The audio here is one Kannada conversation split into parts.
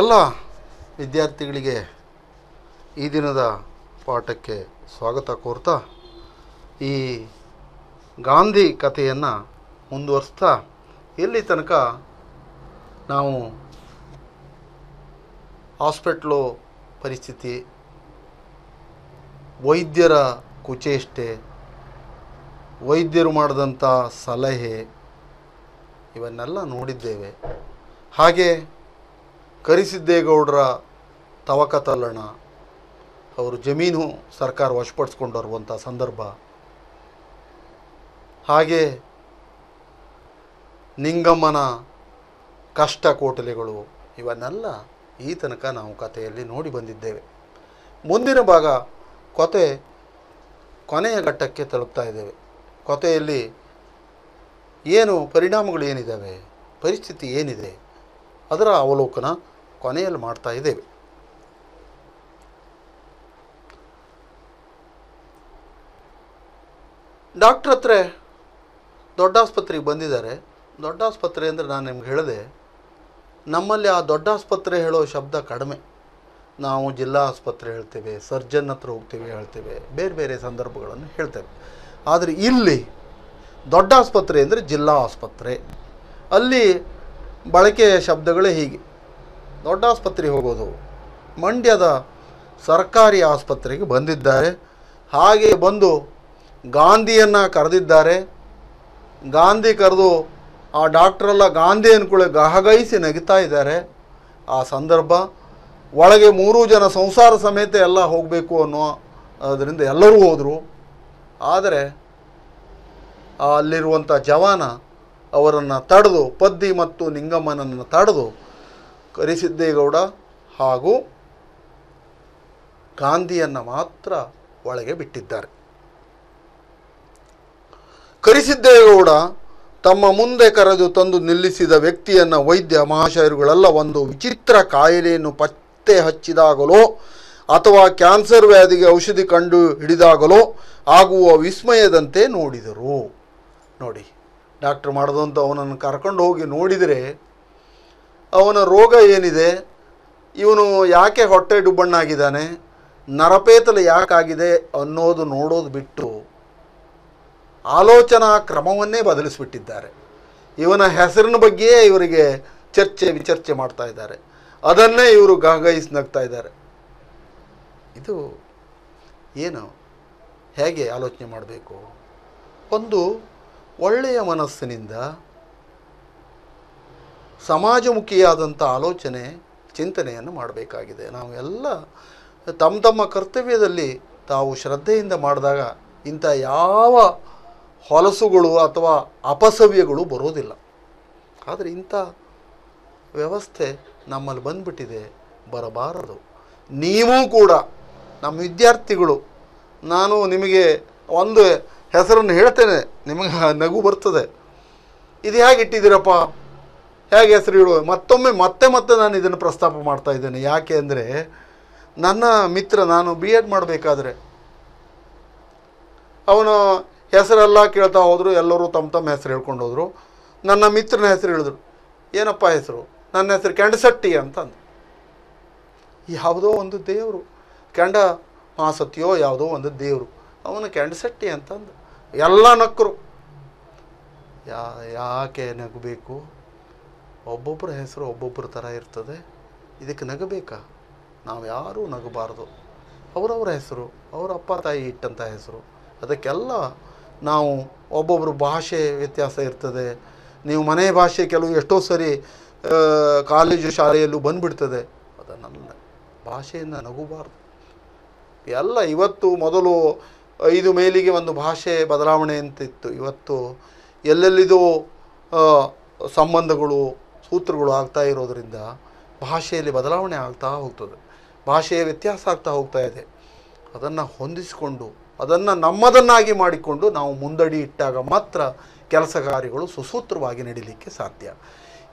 ಎಲ್ಲ ವಿದ್ಯಾರ್ಥಿಗಳಿಗೆ ಈ ದಿನದ ಪಾಠಕ್ಕೆ ಸ್ವಾಗತ ಕೋರ್ತಾ, ಈ ಗಾಂಧಿ ಕಥೆಯನ್ನು ಮುಂದುವರಿಸ್ತಾ, ಎಲ್ಲಿ ತನಕ ನಾವು ಹಾಸ್ಪಿಟ್ಲು ಪರಿಸ್ಥಿತಿ, ವೈದ್ಯರ ಕುಚೇಷ್ಟೆ, ವೈದ್ಯರು ಮಾಡಿದಂಥ ಸಲಹೆ, ಇವನ್ನೆಲ್ಲ ನೋಡಿದ್ದೇವೆ. ಹಾಗೆ ಕರಿಸಿದ್ದೇಗೌಡರ ತವಕ ತಲ್ಲಣ. ಅವರು ಜಮೀನು ಸರ್ಕಾರ ವಶಪಡಿಸ್ಕೊಂಡು ಬರುವಂಥ ಸಂದರ್ಭ. ಹಾಗೆ ನಿಂಗಮ್ಮನ ಕಷ್ಟ ಕೋಟಲೆಗಳು ಇವನ್ನೆಲ್ಲ ಈ ತನಕ ನಾವು ಕಥೆಯಲ್ಲಿ ನೋಡಿ ಬಂದಿದ್ದೇವೆ. ಮುಂದಿನ ಭಾಗ ಕೊತೆ ಕೊನೆಯ ಘಟ್ಟಕ್ಕೆ ತಲುಪ್ತಾ ಇದ್ದೇವೆ. ಕೊತೆಯಲ್ಲಿ ಏನು ಪರಿಣಾಮಗಳು ಏನಿದ್ದಾವೆ, ಪರಿಸ್ಥಿತಿ ಏನಿದೆ, ಅದರ ಅವಲೋಕನ ಕೊನೆಯಲ್ಲಿ ಮಾಡ್ತಾ ಇದ್ದೇವೆ. ಡಾಕ್ಟ್ರ್ ಹತ್ರ ದೊಡ್ಡ ಆಸ್ಪತ್ರೆಗೆ ಬಂದಿದ್ದಾರೆ. ದೊಡ್ಡ ಆಸ್ಪತ್ರೆ ಅಂದರೆ ನಾನು ನಿಮ್ಗೆ ಹೇಳಿದೆ, ನಮ್ಮಲ್ಲಿ ಆ ದೊಡ್ಡ ಆಸ್ಪತ್ರೆ ಹೇಳೋ ಶಬ್ದ ಕಡಿಮೆ. ನಾವು ಜಿಲ್ಲಾ ಆಸ್ಪತ್ರೆ ಹೇಳ್ತೇವೆ, ಸರ್ಜನ್ ಹತ್ರ ಹೋಗ್ತೇವೆ ಹೇಳ್ತೇವೆ, ಬೇರೆ ಬೇರೆ ಸಂದರ್ಭಗಳನ್ನು ಹೇಳ್ತೇವೆ. ಆದರೆ ಇಲ್ಲಿ ದೊಡ್ಡ ಆಸ್ಪತ್ರೆ ಅಂದರೆ ಜಿಲ್ಲಾ ಆಸ್ಪತ್ರೆ. ಅಲ್ಲಿ ಬಳಕೆಯ ಶಬ್ದಗಳೇ ಹೀಗೆ. ದೊಡ್ಡ ಆಸ್ಪತ್ರೆಗೆ ಹೋಗೋದು. ಮಂಡ್ಯದ ಸರ್ಕಾರಿ ಆಸ್ಪತ್ರೆಗೆ ಬಂದಿದ್ದಾರೆ. ಹಾಗೆ ಬಂದು ಗಾಂಧಿಯನ್ನು ಕರೆದಿದ್ದಾರೆ. ಗಾಂಧಿ ಕರೆದು ಆ ಡಾಕ್ಟ್ರೆಲ್ಲ ಗಾಂಧಿ ಅನ್ಕೊಳ್ಳಿ ಗಹಗೈಸಿ ನಗಿತಾ ಇದ್ದಾರೆ. ಆ ಸಂದರ್ಭ ಒಳಗೆ ಮೂರು ಜನ ಸಂಸಾರ ಸಮೇತ ಎಲ್ಲ ಹೋಗಬೇಕು ಅನ್ನೋ ಅದರಿಂದ ಎಲ್ಲರೂ ಹೋದರು. ಆದರೆ ಅಲ್ಲಿರುವಂಥ ಜವಾನ ಅವರನ್ನು ತಡೆದು ಪದ್ದಿ ಮತ್ತು ನಿಂಗಮ್ಮನನ್ನು ತಡೆದು ಕರಿಸಿದ್ದೇಗೌಡ ಹಾಗೂ ಗಾಂಧಿಯನ್ನು ಮಾತ್ರ ಒಳಗೆ ಬಿಟ್ಟಿದ್ದಾರೆ. ಕರಿಸಿದ್ದೇಗೌಡ ತಮ್ಮ ಮುಂದೆ ಕರೆದು ತಂದು ನಿಲ್ಲಿಸಿದ ವ್ಯಕ್ತಿಯನ್ನು ವೈದ್ಯ, ಮಹಾಶಯರುಗಳೆಲ್ಲ ಒಂದು ವಿಚಿತ್ರ ಕಾಯಿಲೆಯನ್ನು ಪತ್ತೆ ಹಚ್ಚಿದಾಗಲೋ ಅಥವಾ ಕ್ಯಾನ್ಸರ್ ವ್ಯಾಧಿಗೆ ಔಷಧಿ ಕಂಡು ಹಿಡಿದಾಗಲೋ ಆಗುವ ವಿಸ್ಮಯದಂತೆ ನೋಡಿದರು. ನೋಡಿ, ಡಾಕ್ಟ್ರ್ ಮಾಡಿದಂಥ ಅವನನ್ನು ಕರ್ಕೊಂಡು ಹೋಗಿ ನೋಡಿದರೆ ಅವನ ರೋಗ ಏನಿದೆ, ಇವನು ಯಾಕೆ ಹೊಟ್ಟೆ ಡುಬ್ಬಣ್ಣಾಗಿದ್ದಾನೆ, ನರಪೇತಲ ಯಾಕಾಗಿದೆ ಅನ್ನೋದು ನೋಡೋದು ಬಿಟ್ಟು ಆಲೋಚನಾ ಕ್ರಮವನ್ನೇ ಬದಲಿಸಿಬಿಟ್ಟಿದ್ದಾರೆ. ಇವನ ಹೆಸರಿನ ಬಗ್ಗೆಯೇ ಇವರಿಗೆ ಚರ್ಚೆ ವಿಚರ್ಚೆ ಮಾಡ್ತಾ ಇದ್ದಾರೆ. ಅದನ್ನೇ ಇವರು ಗಹಗಹಿಸಿ ನಗ್ತಾ ಇದ್ದಾರೆ. ಇದು ಏನು ಹೇಗೆ ಆಲೋಚನೆ ಮಾಡಬೇಕು? ಒಂದು ಒಳ್ಳೆಯ ಮನಸ್ಸಿನಿಂದ ಸಮಾಜಮುಖಿಯಾದಂಥ ಆಲೋಚನೆ, ಚಿಂತನೆಯನ್ನು ಮಾಡಬೇಕಾಗಿದೆ. ನಾವು ಎಲ್ಲ ತಮ್ಮ ತಮ್ಮ ಕರ್ತವ್ಯದಲ್ಲಿ ತಾವು ಶ್ರದ್ಧೆಯಿಂದ ಮಾಡಿದಾಗ ಇಂಥ ಯಾವ ಹೊಲಸುಗಳು ಅಥವಾ ಅಪಸವ್ಯಗಳು ಬರೋದಿಲ್ಲ. ಆದರೆ ಇಂಥ ವ್ಯವಸ್ಥೆ ನಮ್ಮಲ್ಲಿ ಬಂದ್ಬಿಟ್ಟಿದೆ, ಬರಬಾರದು. ನೀವು ಕೂಡ, ನಮ್ಮ ವಿದ್ಯಾರ್ಥಿಗಳು, ನಾನು ನಿಮಗೆ ಒಂದು ಹೆಸರನ್ನು ಹೇಳ್ತೇನೆ, ನಿಮಗೆ ನಗು ಬರ್ತದೆ. ಇದು ಹೇಗೆ ಇಟ್ಟಿದ್ದೀರಪ್ಪ ಹೇಗೆ ಹೆಸರು ಇಡುವ ಮತ್ತೊಮ್ಮೆ ಮತ್ತೆ ಮತ್ತೆ ನಾನು ಇದನ್ನು ಪ್ರಸ್ತಾಪ ಮಾಡ್ತಾ ಇದ್ದೇನೆ. ಯಾಕೆ ಅಂದರೆ ನನ್ನ ಮಿತ್ರ ನಾನು ಬಿ ಎಡ್ ಮಾಡಬೇಕಾದ್ರೆ ಅವನು ಹೆಸರೆಲ್ಲ ಕೇಳ್ತಾ ಹೋದರು, ಎಲ್ಲರೂ ತಮ್ಮ ತಮ್ಮ ಹೆಸರು ಹೇಳ್ಕೊಂಡು ಹೋದರು. ನನ್ನ ಮಿತ್ರನ ಹೆಸರು ಹೇಳಿದ್ರು. ಏನಪ್ಪ ಹೆಸರು? ನನ್ನ ಹೆಸರು ಕೆಂಡಸಟ್ಟಿ ಅಂತಂದು. ಯಾವುದೋ ಒಂದು ದೇವರು. ಕೆಂಡ ಮಾಸತಿಯೋ ಯಾವುದೋ ಒಂದು ದೇವರು. ಅವನು ಕೆಂಡಸಟ್ಟಿ ಅಂತಂದು. ಎಲ್ಲ ನಕ್ಕರು ಯಾ, ಯಾಕೆ ನಗಬೇಕು? ಒಬ್ಬೊಬ್ಬರ ಹೆಸರು ಒಬ್ಬೊಬ್ಬರ ಥರ ಇರ್ತದೆ. ಇದಕ್ಕೆ ನಗಬೇಕಾ? ನಾವು ಯಾರೂ ನಗಬಾರ್ದು. ಅವರವರ ಹೆಸರು, ಅವರ ಅಪ್ಪ ತಾಯಿ ಇಟ್ಟಂಥ ಹೆಸರು. ಅದಕ್ಕೆಲ್ಲ ನಾವು ಒಬ್ಬೊಬ್ಬರು ಭಾಷೆ ವ್ಯತ್ಯಾಸ ಇರ್ತದೆ. ನೀವು ಮನೆ ಭಾಷೆ ಕೆಲವು ಎಷ್ಟೋ ಸರಿ ಕಾಲೇಜು ಶಾಲೆಯಲ್ಲೂ ಬಂದುಬಿಡ್ತದೆ. ಅದನ್ನೆಲ್ಲ ಭಾಷೆಯಿಂದ ನಗಬಾರ್ದು. ಎಲ್ಲ ಇವತ್ತು ಮೊದಲು ಐದು ಮೇಲಿಗೆ ಒಂದು ಭಾಷೆ ಬದಲಾವಣೆ ಅಂತಿತ್ತು ಇವತ್ತು ಎಲ್ಲೆಲ್ಲಿದೋ ಸಂಬಂಧಗಳು ಸೂತ್ರಗಳು ಆಗ್ತಾ ಇರೋದರಿಂದ ಭಾಷೆಯಲ್ಲಿ ಬದಲಾವಣೆ ಆಗ್ತಾ ಹೋಗ್ತದೆ. ಭಾಷೆಯ ವ್ಯತ್ಯಾಸ ಆಗ್ತಾ ಹೋಗ್ತಾ ಇದೆ. ಅದನ್ನು ಹೊಂದಿಸಿಕೊಂಡು, ಅದನ್ನು ನಮ್ಮದನ್ನಾಗಿ ಮಾಡಿಕೊಂಡು ನಾವು ಮುಂದಡಿ ಇಟ್ಟಾಗ ಮಾತ್ರ ಕೆಲಸ ಕಾರ್ಯಗಳು ಸುಸೂತ್ರವಾಗಿ ನಡೀಲಿಕ್ಕೆ ಸಾಧ್ಯ.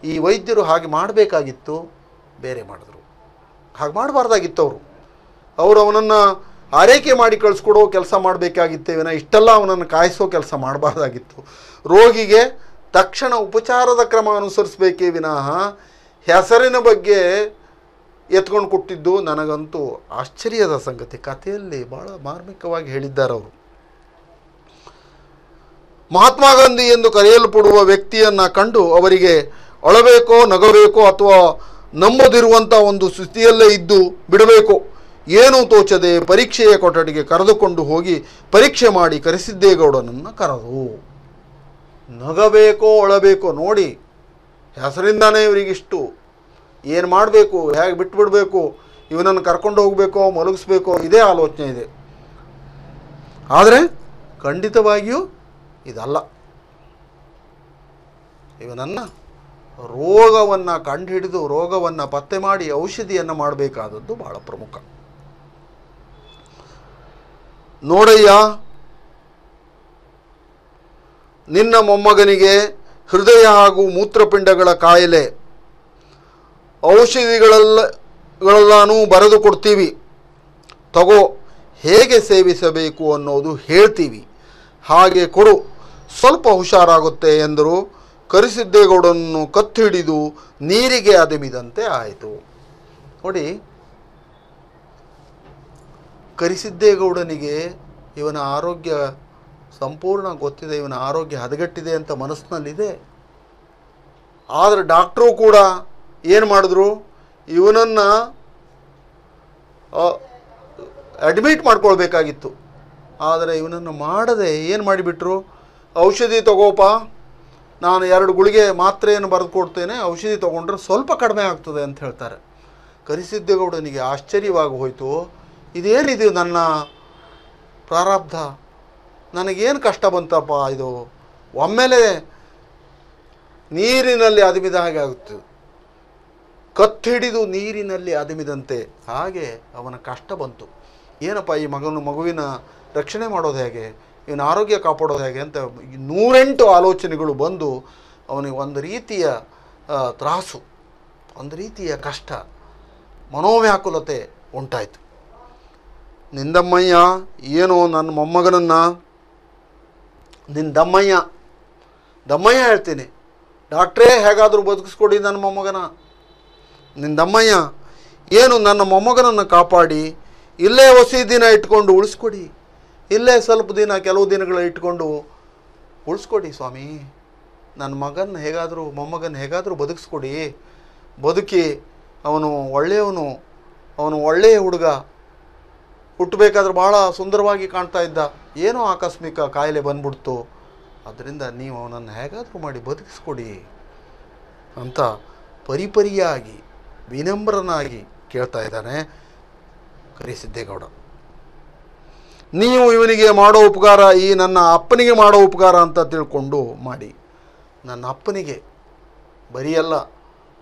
ಈ ವೈದ್ಯರು ಹಾಗೆ ಮಾಡಬೇಕಾಗಿತ್ತು, ಬೇರೆ ಮಾಡಿದ್ರು. ಹಾಗೆ ಮಾಡಬಾರ್ದಾಗಿತ್ತು ಅವರು. ಅವರು ಅವನನ್ನು ಆರೈಕೆ ಮಾಡಿ ಕಳಿಸ್ಕೊಡೋ ಕೆಲಸ ಮಾಡಬೇಕಾಗಿತ್ತು ವಿನ ಇಷ್ಟೆಲ್ಲ ಅವನನ್ನು ಕಾಯಿಸೋ ಕೆಲಸ ಮಾಡಬಾರ್ದಾಗಿತ್ತು. ರೋಗಿಗೆ ತಕ್ಷಣ ಉಪಚಾರದ ಕ್ರಮ ಅನುಸರಿಸಬೇಕೇ ವಿನಃ ಹೆಸರಿನ ಬಗ್ಗೆ ಎತ್ಕೊಂಡು ಕೊಟ್ಟಿದ್ದು ನನಗಂತೂ ಆಶ್ಚರ್ಯದ ಸಂಗತಿ. ಕಥೆಯಲ್ಲಿ ಭಾಳ ಮಾರ್ಮಿಕವಾಗಿ ಹೇಳಿದ್ದಾರೆ ಅವರು. ಮಹಾತ್ಮ ಗಾಂಧಿ ಎಂದು ಕರೆಯಲ್ಪಡುವ ವ್ಯಕ್ತಿಯನ್ನು ಕಂಡು ಅವರಿಗೆ ಅಳಬೇಕೋ ನಗಬೇಕೋ ಅಥವಾ ನಂಬದಿರುವಂಥ ಒಂದು ಸ್ಥಿತಿಯಲ್ಲೇ ಇದ್ದು ಬಿಡಬೇಕು ಏನೂ ತೋಚದೆ ಪರೀಕ್ಷೆಯ ಕೊಠಡಿಗೆ ಕರೆದುಕೊಂಡು ಹೋಗಿ ಪರೀಕ್ಷೆ ಮಾಡಿ ಕರೆಸಿದ್ದೇಗೌಡನನ್ನು ಕರೆದು. ನಗಬೇಕೋ ಅಳಬೇಕೋ ನೋಡಿ ಹೆಸರಿಂದಾನೇ ಇವರಿಗಿಷ್ಟು. ಏನು ಮಾಡಬೇಕು? ಹೇಗೆ ಬಿಟ್ಬಿಡಬೇಕು? ಇವನನ್ನು ಕರ್ಕೊಂಡು ಹೋಗಬೇಕೋ, ಮಲಗಿಸ್ಬೇಕೋ? ಇದೇ ಆಲೋಚನೆ ಇದೆ. ಆದರೆ ಖಂಡಿತವಾಗಿಯೂ ಇದಲ್ಲ. ಇವನನ್ನು ರೋಗವನ್ನು ಕಂಡುಹಿಡಿದು, ರೋಗವನ್ನು ಪತ್ತೆ ಮಾಡಿ ಔಷಧಿಯನ್ನು ಮಾಡಬೇಕಾದದ್ದು ಭಾಳ ಪ್ರಮುಖ. ನೋಡಯ್ಯ ನಿನ್ನ ಮೊಮ್ಮಗನಿಗೆ ಹೃದಯ ಹಾಗೂ ಮೂತ್ರಪಿಂಡಗಳ ಕಾಯಿಲೆ. ಔಷಧಿಗಳಲ್ಲೆಲ್ಲಾನು ಬರೆದು ಕೊಡ್ತೀವಿ. ತಗೋ, ಹೇಗೆ ಸೇವಿಸಬೇಕು ಅನ್ನೋದು ಹೇಳ್ತೀವಿ. ಹಾಗೆ ಕೊಡು, ಸ್ವಲ್ಪ ಹುಷಾರಾಗುತ್ತೆ ಎಂದರು. ಕರಿಸಿದ್ದೇಗೌಡನ್ನು ಕತ್ತಿಡಿದು ನೀರಿಗೆ ಅದುಮಿದಂತೆ ಆಯಿತು. ನೋಡಿ, ಕರಿಸಿದ್ದೇಗೌಡನಿಗೆ ಇವನ ಆರೋಗ್ಯ ಸಂಪೂರ್ಣ ಗೊತ್ತಿದೆ, ಇವನ ಆರೋಗ್ಯ ಹದಗೆಟ್ಟಿದೆ ಅಂತ ಮನಸ್ಸಿನಲ್ಲಿದೆ. ಆದರೆ ಡಾಕ್ಟ್ರು ಕೂಡ ಏನು ಮಾಡಿದ್ರು? ಇವನನ್ನು ಅಡ್ಮಿಟ್ ಮಾಡ್ಕೊಳ್ಬೇಕಾಗಿತ್ತು. ಆದರೆ ಇವನನ್ನು ಮಾಡದೆ ಏನು ಮಾಡಿಬಿಟ್ರು? ಔಷಧಿ ತಗೋಪ, ನಾನು ಎರಡು ಗುಳಿಗೆ ಮಾತ್ರೆಯನ್ನು ಬರೆದು ಕೊಡ್ತೇನೆ, ಔಷಧಿ ತೊಗೊಂಡ್ರೆ ಸ್ವಲ್ಪ ಕಡಿಮೆ ಆಗ್ತದೆ ಅಂತ ಹೇಳ್ತಾರೆ. ಕರಿಸಿದ್ದೇಗೌಡನಿಗೆ ಆಶ್ಚರ್ಯವಾಗಿ ಹೋಯಿತು. ಇದೇನಿದು ನನ್ನ ಪ್ರಾರಬ್ಧ. ನನಗೇನು ಕಷ್ಟ ಬಂತಪ್ಪ ಇದು? ಒಮ್ಮೆಲೆ ನೀರಿನಲ್ಲಿ ಅದುಮಿದ ಹಾಗೆ ಆಗುತ್ತೆ. ಕತ್ತಿಡಿದು ನೀರಿನಲ್ಲಿ ಅದುಮಿದಂತೆ ಹಾಗೆ ಅವನ ಕಷ್ಟ ಬಂತು. ಏನಪ್ಪ ಈ ಮಗನ ಮಗುವಿನ ರಕ್ಷಣೆ ಮಾಡೋದು ಹೇಗೆ? ಇವನ ಆರೋಗ್ಯ ಕಾಪಾಡೋದು ಹೇಗೆ ಅಂತ ನೂರೆಂಟು ಆಲೋಚನೆಗಳು ಬಂದು ಅವನಿಗೆ ಒಂದು ರೀತಿಯ ತ್ರಾಸು, ಒಂದು ರೀತಿಯ ಕಷ್ಟ, ಮನೋವ್ಯಾಕುಲತೆ ಉಂಟಾಯಿತು. ನಿಂದಮ್ಮಯ್ಯ, ಏನೋ ನನ್ನ ಮೊಮ್ಮಗನನ್ನು ನಿನ್ನ ದಮ್ಮಯ್ಯ. ದಮ್ಮಯ್ಯ ಹೇಳ್ತೀನಿ. ಡಾಕ್ಟ್ರೇ ಹೇಗಾದರೂ ಬದುಕಿಸ್ಕೊಡಿ ನನ್ನ ಮೊಮ್ಮಗನ. ನಿನ್ನ ದಮ್ಮಯ್ಯ, ಏನು ನನ್ನ ಮೊಮ್ಮಗನನ್ನು ಕಾಪಾಡಿ, ಇಲ್ಲೇ ಹೊಸ ದಿನ ಇಟ್ಕೊಂಡು ಉಳಿಸ್ಕೊಡಿ. ಇಲ್ಲೇ ಸ್ವಲ್ಪ ದಿನ, ಕೆಲವು ದಿನಗಳು ಇಟ್ಕೊಂಡು ಉಳಿಸ್ಕೊಡಿ ಸ್ವಾಮಿ. ನನ್ನ ಮಗನ ಹೇಗಾದರೂ, ಮೊಮ್ಮಗನ ಹೇಗಾದರೂ ಬದುಕಿಸ್ಕೊಡಿ. ಬದುಕಿ ಅವನು ಒಳ್ಳೆಯವನು, ಅವನು ಒಳ್ಳೆಯ ಹುಡುಗ. ಹುಟ್ಟಬೇಕಾದ್ರೆ ಭಾಳ ಸುಂದರವಾಗಿ ಕಾಣ್ತಾ ಇದ್ದ. ಏನೋ ಆಕಸ್ಮಿಕ ಕಾಯಿಲೆ ಬಂದ್ಬಿಡ್ತು. ಅದರಿಂದ ನೀವು ಅವನನ್ನು ಹೇಗಾದರೂ ಮಾಡಿ ಬದುಕಿಸ್ಕೊಡಿ ಅಂತ ಪರಿಪರಿಯಾಗಿ, ವಿನಮ್ರನಾಗಿ ಕೇಳ್ತಾ ಇದ್ದಾನೆ ಕರಿಸಿದ್ದೇಗೌಡ ನೀವು ಇವನಿಗೆ ಮಾಡೋ ಉಪಕಾರ, ಈ ನನ್ನ ಅಪ್ಪನಿಗೆ ಮಾಡೋ ಉಪಕಾರ ಅಂತ ತಿಳ್ಕೊಂಡು ಮಾಡಿ. ನನ್ನ ಅಪ್ಪನಿಗೆ ಬರೀಯಲ್ಲ.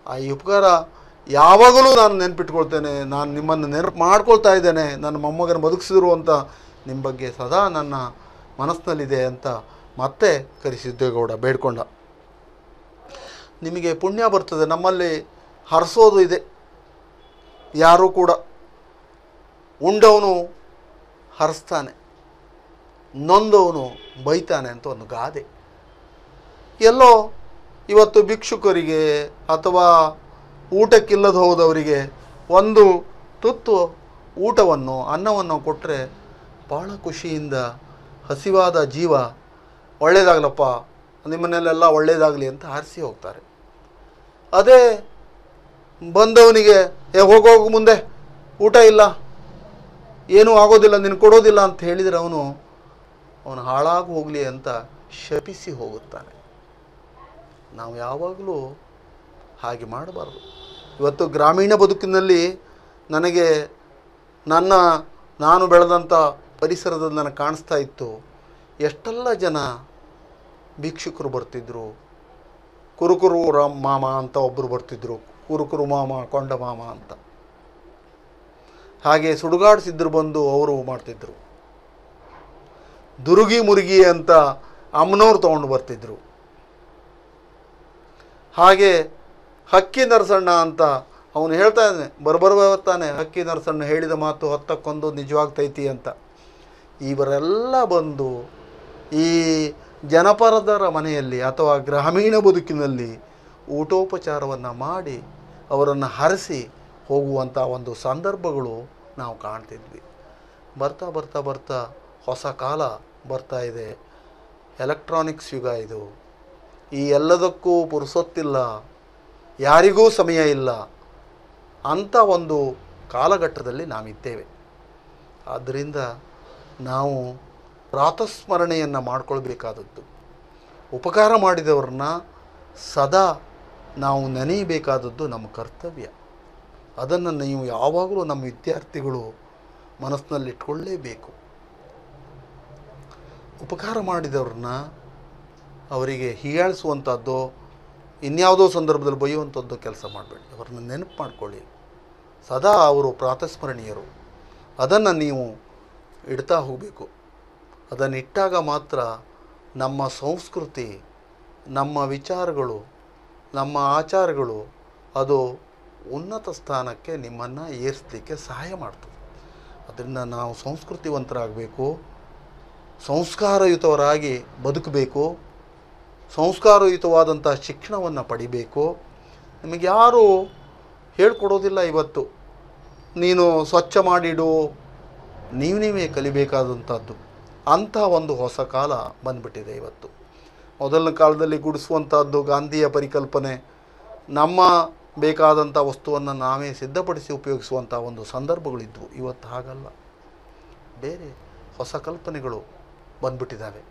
ಆ ಈ ಉಪಕಾರ ಯಾವಾಗಲೂ ನಾನು ನೆನಪಿಟ್ಕೊಳ್ತೇನೆ, ನಾನು ನಿಮ್ಮನ್ನು ನೆನಪು ಮಾಡ್ಕೊಳ್ತಾ ಇದ್ದೇನೆ, ನನ್ನ ಮೊಮ್ಮಗನ ಬದುಕಿಸಿದ್ರು ಅಂತ ನಿಮ್ಮ ಬಗ್ಗೆ ಸದಾ ನನ್ನ ಮನಸ್ಸಿನಲ್ಲಿದೆ ಅಂತ ಮತ್ತೆ ಕರಿಸಿದ್ದೇಗೌಡ, ಬೇಡ್ಕೊಂಡ. ನಿಮಗೆ ಪುಣ್ಯ ಬರ್ತದೆ, ನಮ್ಮಲ್ಲಿ ಹರಿಸೋದು ಇದೆ. ಯಾರೂ ಕೂಡ ಉಂಡವನು ಹರಿಸ್ತಾನೆ, ನೊಂದವನು ಬೈತಾನೆ ಅಂತ ಒಂದು ಗಾದೆ. ಎಲ್ಲೋ ಇವತ್ತು ಭಿಕ್ಷುಕರಿಗೆ ಅಥವಾ ಊಟಕ್ಕಿಲ್ಲದ ಹೋದವರಿಗೆ ಒಂದು ತುತ್ತು ಊಟವನ್ನು, ಅನ್ನವನ್ನು ಕೊಟ್ಟರೆ ಭಾಳ ಖುಷಿಯಿಂದ ಹಸಿವಾದ ಜೀವ ಒಳ್ಳೇದಾಗಲಪ್ಪ ನಿಮ್ಮನೆಲ್ಲೆಲ್ಲ ಒಳ್ಳೆಯದಾಗಲಿ ಅಂತ ಹಾರಿಸಿ ಹೋಗ್ತಾರೆ. ಅದೇ ಬಂದವನಿಗೆ, ಏ ಹೋಗೋಗು ಮುಂದೆ, ಊಟ ಇಲ್ಲ, ಏನೂ ಆಗೋದಿಲ್ಲ ನಿನಗೆ ಕೊಡೋದಿಲ್ಲ ಅಂತ ಹೇಳಿದರೆ ಅವನು ಅವನು ಹಾಳಾಗಿ ಹೋಗಲಿ ಅಂತ ಶಪಿಸಿ ಹೋಗುತ್ತಾನೆ. ನಾವು ಯಾವಾಗಲೂ ಹಾಗೆ ಮಾಡಬಾರ್ದು. ಇವತ್ತು ಗ್ರಾಮೀಣ ಬದುಕಿನಲ್ಲಿ ನನಗೆ ನನ್ನ, ನಾನು ಬೆಳೆದಂಥ ಪರಿಸರದಲ್ಲಿ ನನಗೆ ಕಾಣಿಸ್ತಾ ಇತ್ತು. ಎಷ್ಟೆಲ್ಲ ಜನ ಭಿಕ್ಷುಕರು ಬರ್ತಿದ್ದರು ಕುರುಕುರು ರಾಮ್ ಮಾಮ ಅಂತ ಒಬ್ಬರು ಬರ್ತಿದ್ದರು ಕುರುಕುರು ಮಾಮ, ಕೊಂಡ ಮಾಮ ಅಂತ. ಹಾಗೆ ಸುಡುಗಾಡಿಸಿದ್ರು ಬಂದು ಅವರು ಮಾಡ್ತಿದ್ರು. ದುರುಗಿ ಮುರುಗಿ ಅಂತ ಅಮ್ಮನವ್ರು ತಗೊಂಡು ಬರ್ತಿದ್ರು. ಹಾಗೆ ಹಕ್ಕಿ ನರಸಣ್ಣ ಅಂತ ಅವನು ಹೇಳ್ತಾ ಇದ್ದಾನೆ ಬರ್ಬರ್ತಾನೆ ಹಕ್ಕಿ ನರಸಣ್ಣ ಹೇಳಿದ ಮಾತು ಹತ್ತಕ್ಕೊಂದು ನಿಜವಾಗ್ತೈತಿ ಅಂತ. ಇವರೆಲ್ಲ ಬಂದು ಈ ಜನಪರದರ ಮನೆಯಲ್ಲಿ ಅಥವಾ ಗ್ರಾಮೀಣ ಬದುಕಿನಲ್ಲಿ ಊಟೋಪಚಾರವನ್ನು ಮಾಡಿ ಅವರನ್ನು ಹರಿಸಿ ಹೋಗುವಂಥ ಒಂದು ಸಂದರ್ಭಗಳು ನಾವು ಕಾಣ್ತಿದ್ವಿ. ಬರ್ತಾ ಬರ್ತಾ ಬರ್ತಾ ಹೊಸ ಕಾಲ ಬರ್ತಾ ಇದೆ. ಎಲೆಕ್ಟ್ರಾನಿಕ್ಸ್ ಯುಗ ಇದು. ಈ ಎಲ್ಲದಕ್ಕೂ ಪುರುಸೊತ್ತಿಲ್ಲ. ಯಾರಿಗೂ ಸಮಯ ಇಲ್ಲ ಅಂಥ ಒಂದು ಕಾಲಘಟ್ಟದಲ್ಲಿ ನಾವಿದ್ದೇವೆ. ಆದ್ದರಿಂದ ನಾವು ಪ್ರಾತಸ್ಮರಣೆಯನ್ನು ಮಾಡಿಕೊಳ್ಬೇಕಾದದ್ದು. ಉಪಕಾರ ಮಾಡಿದವ್ರನ್ನ ಸದಾ ನಾವು ನೆನೆಯಬೇಕಾದದ್ದು ನಮ್ಮ ಕರ್ತವ್ಯ. ಅದನ್ನು ನೀವು ಯಾವಾಗಲೂ ನಮ್ಮ ವಿದ್ಯಾರ್ಥಿಗಳು ಮನಸ್ಸಿನಲ್ಲಿಟ್ಕೊಳ್ಳೇಬೇಕು. ಉಪಕಾರ ಮಾಡಿದವ್ರನ್ನ ಅವರಿಗೆ ಹೀಯಾಳಿಸುವಂಥದ್ದು ಇನ್ಯಾವುದೋ ಸಂದರ್ಭದಲ್ಲಿ ಬೈಯುವಂಥದ್ದು ಕೆಲಸ ಮಾಡಬೇಡಿ. ಅವ್ರನ್ನ ನೆನಪು ಮಾಡಿಕೊಳ್ಳಿ ಸದಾ ಅವರು ಪ್ರಾತಸ್ಮರಣೀಯರು. ಅದನ್ನು ನೀವು ಇಡ್ತಾ ಹೋಗಬೇಕು. ಅದನ್ನು ಇಟ್ಟಾಗ ಮಾತ್ರ ನಮ್ಮ ಸಂಸ್ಕೃತಿ, ನಮ್ಮ ವಿಚಾರಗಳು, ನಮ್ಮ ಆಚಾರಗಳು ಅದು ಉನ್ನತ ಸ್ಥಾನಕ್ಕೆ ನಿಮ್ಮನ್ನು ಏರಿಸಲಿಕ್ಕೆ ಸಹಾಯ ಮಾಡ್ತದೆ. ಅದರಿಂದ ನಾವು ಸಂಸ್ಕೃತಿವಂತರಾಗಬೇಕು, ಸಂಸ್ಕಾರಯುತವರಾಗಿ ಬದುಕಬೇಕು. ಸಂಸ್ಕಾರಯುತವಾದಂಥ ಶಿಕ್ಷಣವನ್ನು ಪಡಿಬೇಕು. ನಿಮಗೆ ಯಾರು ಹೇಳ್ಕೊಡೋದಿಲ್ಲ ಇವತ್ತು. ನೀನು ಸ್ವಚ್ಛ ಮಾಡಿಡು, ನೀವು ನೀವೇ ಕಲಿಬೇಕಾದಂಥದ್ದು ಅಂಥ ಒಂದು ಹೊಸ ಕಾಲ ಬಂದ್ಬಿಟ್ಟಿದೆ ಇವತ್ತು. ಮೊದಲನ ಕಾಲದಲ್ಲಿ ಗುಡಿಸುವಂಥದ್ದು ಗಾಂಧಿಯ ಪರಿಕಲ್ಪನೆ, ನಮ್ಮ ಬೇಕಾದಂಥ ವಸ್ತುವನ್ನು ನಾವೇ ಸಿದ್ಧಪಡಿಸಿ ಉಪಯೋಗಿಸುವಂಥ ಒಂದು ಸಂದರ್ಭಗಳಿದ್ವು. ಇವತ್ತು ಹಾಗಲ್ಲ. ಬೇರೆ ಹೊಸ ಕಲ್ಪನೆಗಳು ಬಂದ್ಬಿಟ್ಟಿದ್ದಾವೆ.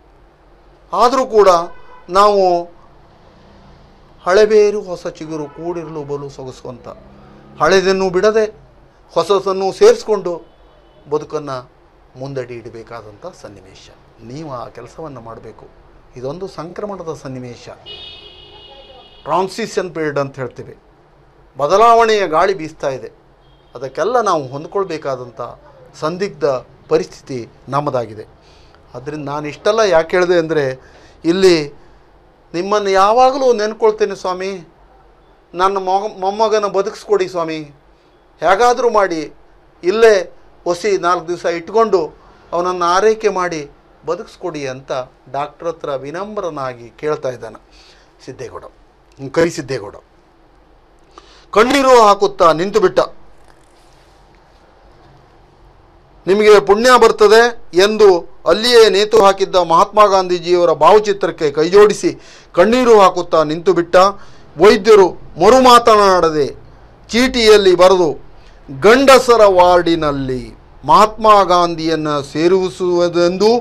ಆದರೂ ಕೂಡ ನಾವು ಹಳೆಬೇರು ಹೊಸ ಚಿಗುರು ಕೂಡಿರಲು ಬಲು ಸೊಗಸುವಂತ. ಹಳೆದನ್ನು ಬಿಡದೆ ಹೊಸದನ್ನು ಸೇರಿಸ್ಕೊಂಡು ಬದುಕನ್ನು ಮುಂದಡಿ ಇಡಬೇಕಾದಂಥ ಸನ್ನಿವೇಶ. ನೀವು ಆ ಕೆಲಸವನ್ನು ಮಾಡಬೇಕು. ಇದೊಂದು ಸಂಕ್ರಮಣದ ಸನ್ನಿವೇಶ. ಟ್ರಾನ್ಸಿಷನ್ ಪೀರಿಯಡ್ ಅಂತ ಹೇಳ್ತೀವಿ. ಬದಲಾವಣೆಯ ಗಾಳಿ ಬೀಸ್ತಾ ಇದೆ. ಅದಕ್ಕೆಲ್ಲ ನಾವು ಹೊಂದ್ಕೊಳ್ಬೇಕಾದಂಥ ಸಂದಿಗ್ಧ ಪರಿಸ್ಥಿತಿ ನಮ್ಮದಾಗಿದೆ. ಅದರಿಂದ ನಾನು ಇಷ್ಟೆಲ್ಲ ಯಾಕೆ ಹೇಳಿದೆ ಅಂದರೆ ಇಲ್ಲಿ ನಿಮ್ಮನ್ನು ಯಾವಾಗಲೂ ನೆನ್ಕೊಳ್ತೇನೆ ಸ್ವಾಮಿ. ನನ್ನ ಮೊಗ, ಮೊಮ್ಮಗನ ಬದುಕಿಸ್ಕೊಡಿ ಸ್ವಾಮಿ. ಹೇಗಾದರೂ ಮಾಡಿ. ಇಲ್ಲೇ ಒಸಿ ನಾಲ್ಕು ದಿವಸ ಇಟ್ಕೊಂಡು ಅವನನ್ನು ಆರೈಕೆ ಮಾಡಿ ಬದುಕಿಸ್ಕೊಡಿ ಅಂತ ಡಾಕ್ಟ್ರ್ ಹತ್ರ ವಿನಮ್ರನಾಗಿ ಕೇಳ್ತಾ ಇದ್ದಾನೆ. ಸಿದ್ದೇಗೌಡ. ಕೈ ಸಿದ್ದೇಗೌಡ. ಕಣ್ಣೀರು ಹಾಕುತ್ತಾ ನಿಂತು ಬಿಟ್ಟ ನಿಮಗೆ ಪುಣ್ಯ ಬರ್ತದೆ ಎಂದು ಅಲ್ಲಿಯೇ ನೇತು ಹಾಕಿದ್ದ ಮಹಾತ್ಮ ಗಾಂಧೀಜಿಯವರ ಭಾವಚಿತ್ರಕ್ಕೆ ಕೈಜೋಡಿಸಿ ಕಣ್ಣೀರು ಹಾಕುತ್ತಾ ನಿಂತು ಬಿಟ್ಟ ವೈದ್ಯರು ಮರು ಮಾತನಾಡದೆ ಚೀಟಿಯಲ್ಲಿ ಬರೆದು, ಗಂಡಸರ ವಾರ್ಡಿನಲ್ಲಿ ಮಹಾತ್ಮ ಗಾಂಧಿಯನ್ನು ಸೇರಿಸುವುದೆಂದು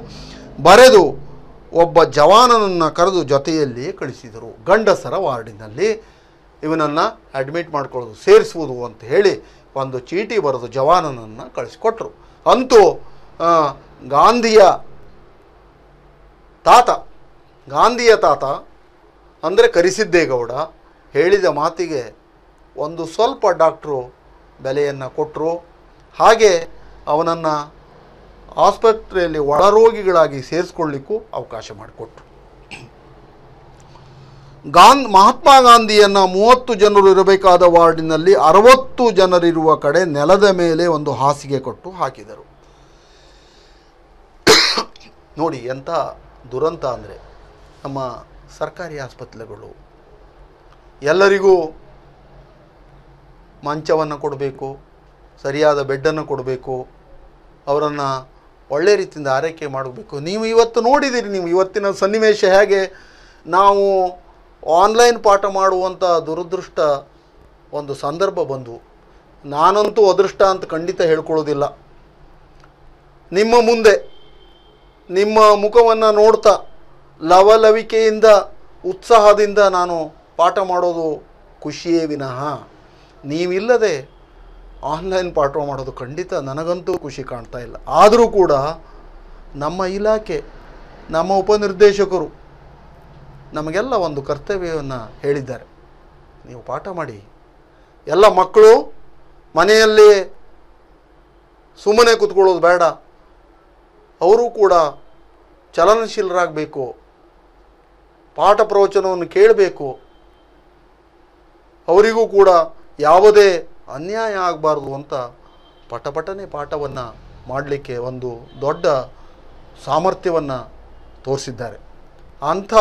ಬರೆದು ಒಬ್ಬ ಜವಾನನನ್ನು ಕರೆದು ಜೊತೆಯಲ್ಲಿಯೇ ಕಳಿಸಿದರು. ಗಂಡಸರ ವಾರ್ಡಿನಲ್ಲಿ ಇವನನ್ನು ಅಡ್ಮಿಟ್ ಮಾಡಿಕೊಳ್ಳೋದು, ಸೇರಿಸುವುದು ಅಂತ ಹೇಳಿ ಒಂದು ಚೀಟಿ ಬರೆದು ಜವಾನನನ್ನು ಕಳಿಸಿಕೊಟ್ರು. ಅಂತೂ ಗಾಂಧಿಯ ತಾತ ಗಾಂಧಿಯ ತಾತ, ಅಂದರೆ ಕರಿಸಿದ್ದೇಗೌಡ ಹೇಳಿದ ಮಾತಿಗೆ ಒಂದು ಸ್ವಲ್ಪ ಡಾಕ್ಟ್ರು ಬೆಲೆಯನ್ನು ಕೊಟ್ಟರು ಹಾಗೆ ಅವನನ್ನು ಆಸ್ಪತ್ರೆಯಲ್ಲಿ ಒಳರೋಗಿಗಳಾಗಿ ಸೇರಿಸ್ಕೊಳ್ಳಿಕ್ಕೂ ಅವಕಾಶ ಮಾಡಿಕೊಟ್ರು. ಗಾನ್ ಮಹಾತ್ಮ ಗಾಂಧಿಯನ್ನು ಮೂವತ್ತು ಜನರು ಇರಬೇಕಾದ ವಾರ್ಡಿನಲ್ಲಿ ಅರವತ್ತು ಜನರಿರುವ ಕಡೆ ನೆಲದ ಮೇಲೆ ಒಂದು ಹಾಸಿಗೆ ಕೊಟ್ಟು ಹಾಕಿದರು. ನೋಡಿ, ಎಂಥ ದುರಂತ ಅಂದರೆ ನಮ್ಮ ಸರ್ಕಾರಿ ಆಸ್ಪತ್ರೆಗಳು. ಎಲ್ಲರಿಗೂ ಮಂಚವನ್ನು ಕೊಡಬೇಕು, ಸರಿಯಾದ ಬೆಡ್ಡನ್ನು ಕೊಡಬೇಕು, ಅವರನ್ನು ಒಳ್ಳೆ ರೀತಿಯಿಂದ ಆರೈಕೆ ಮಾಡಬೇಕು. ನೀವು ಇವತ್ತು ನೋಡಿದ್ದೀರಿ ನೀವು ಇವತ್ತಿನ ಸನ್ನಿವೇಶ ಹೇಗೆ ನಾವು ಆನ್ಲೈನ್ ಪಾಠ ಮಾಡುವಂಥ ದುರದೃಷ್ಟ ಒಂದು ಸಂದರ್ಭ ಬಂದವು ನಾನಂತೂ ಅದೃಷ್ಟ ಅಂತ ಖಂಡಿತ ಹೇಳ್ಕೊಳ್ಳೋದಿಲ್ಲ. ನಿಮ್ಮ ಮುಂದೆ, ನಿಮ್ಮ ಮುಖವನ್ನು ನೋಡ್ತಾ, ಲವಲವಿಕೆಯಿಂದ, ಉತ್ಸಾಹದಿಂದ ನಾನು ಪಾಠ ಮಾಡೋದು ಖುಷಿಯೇ ವಿನಃ. ನೀವಿಲ್ಲದೆ ಆನ್ಲೈನ್ ಪಾಠ ಮಾಡೋದು ಖಂಡಿತ ನನಗಂತೂ ಖುಷಿ ಕಾಣ್ತಾ ಇಲ್ಲ. ಆದರೂ ಕೂಡ ನಮ್ಮ ಇಲಾಖೆ, ನಮ್ಮ ಉಪನಿರ್ದೇಶಕರು ನಮಗೆಲ್ಲ ಒಂದು ಕರ್ತವ್ಯವನ್ನು ಹೇಳಿದ್ದಾರೆ. ನೀವು ಪಾಠ ಮಾಡಿ. ಎಲ್ಲ ಮಕ್ಕಳು ಮನೆಯಲ್ಲಿ ಸುಮ್ಮನೆ ಕೂತ್ಕೊಳ್ಳೋದು ಬೇಡ. ಅವರು ಕೂಡ ಚಲನಶೀಲರಾಗಬೇಕು. ಪಾಠ ಪ್ರವಚನವನ್ನು ಕೇಳಬೇಕು. ಅವರಿಗೂ ಕೂಡ ಯಾವುದೇ ಅನ್ಯಾಯ ಆಗಬಾರ್ದು ಅಂತ ಪಟಪಟನೆ ಪಾಠವನ್ನು ಮಾಡಲಿಕ್ಕೆ ಒಂದು ದೊಡ್ಡ ಸಾಮರ್ಥ್ಯವನ್ನು ತೋರಿಸಿದ್ದಾರೆ. ಅಂಥ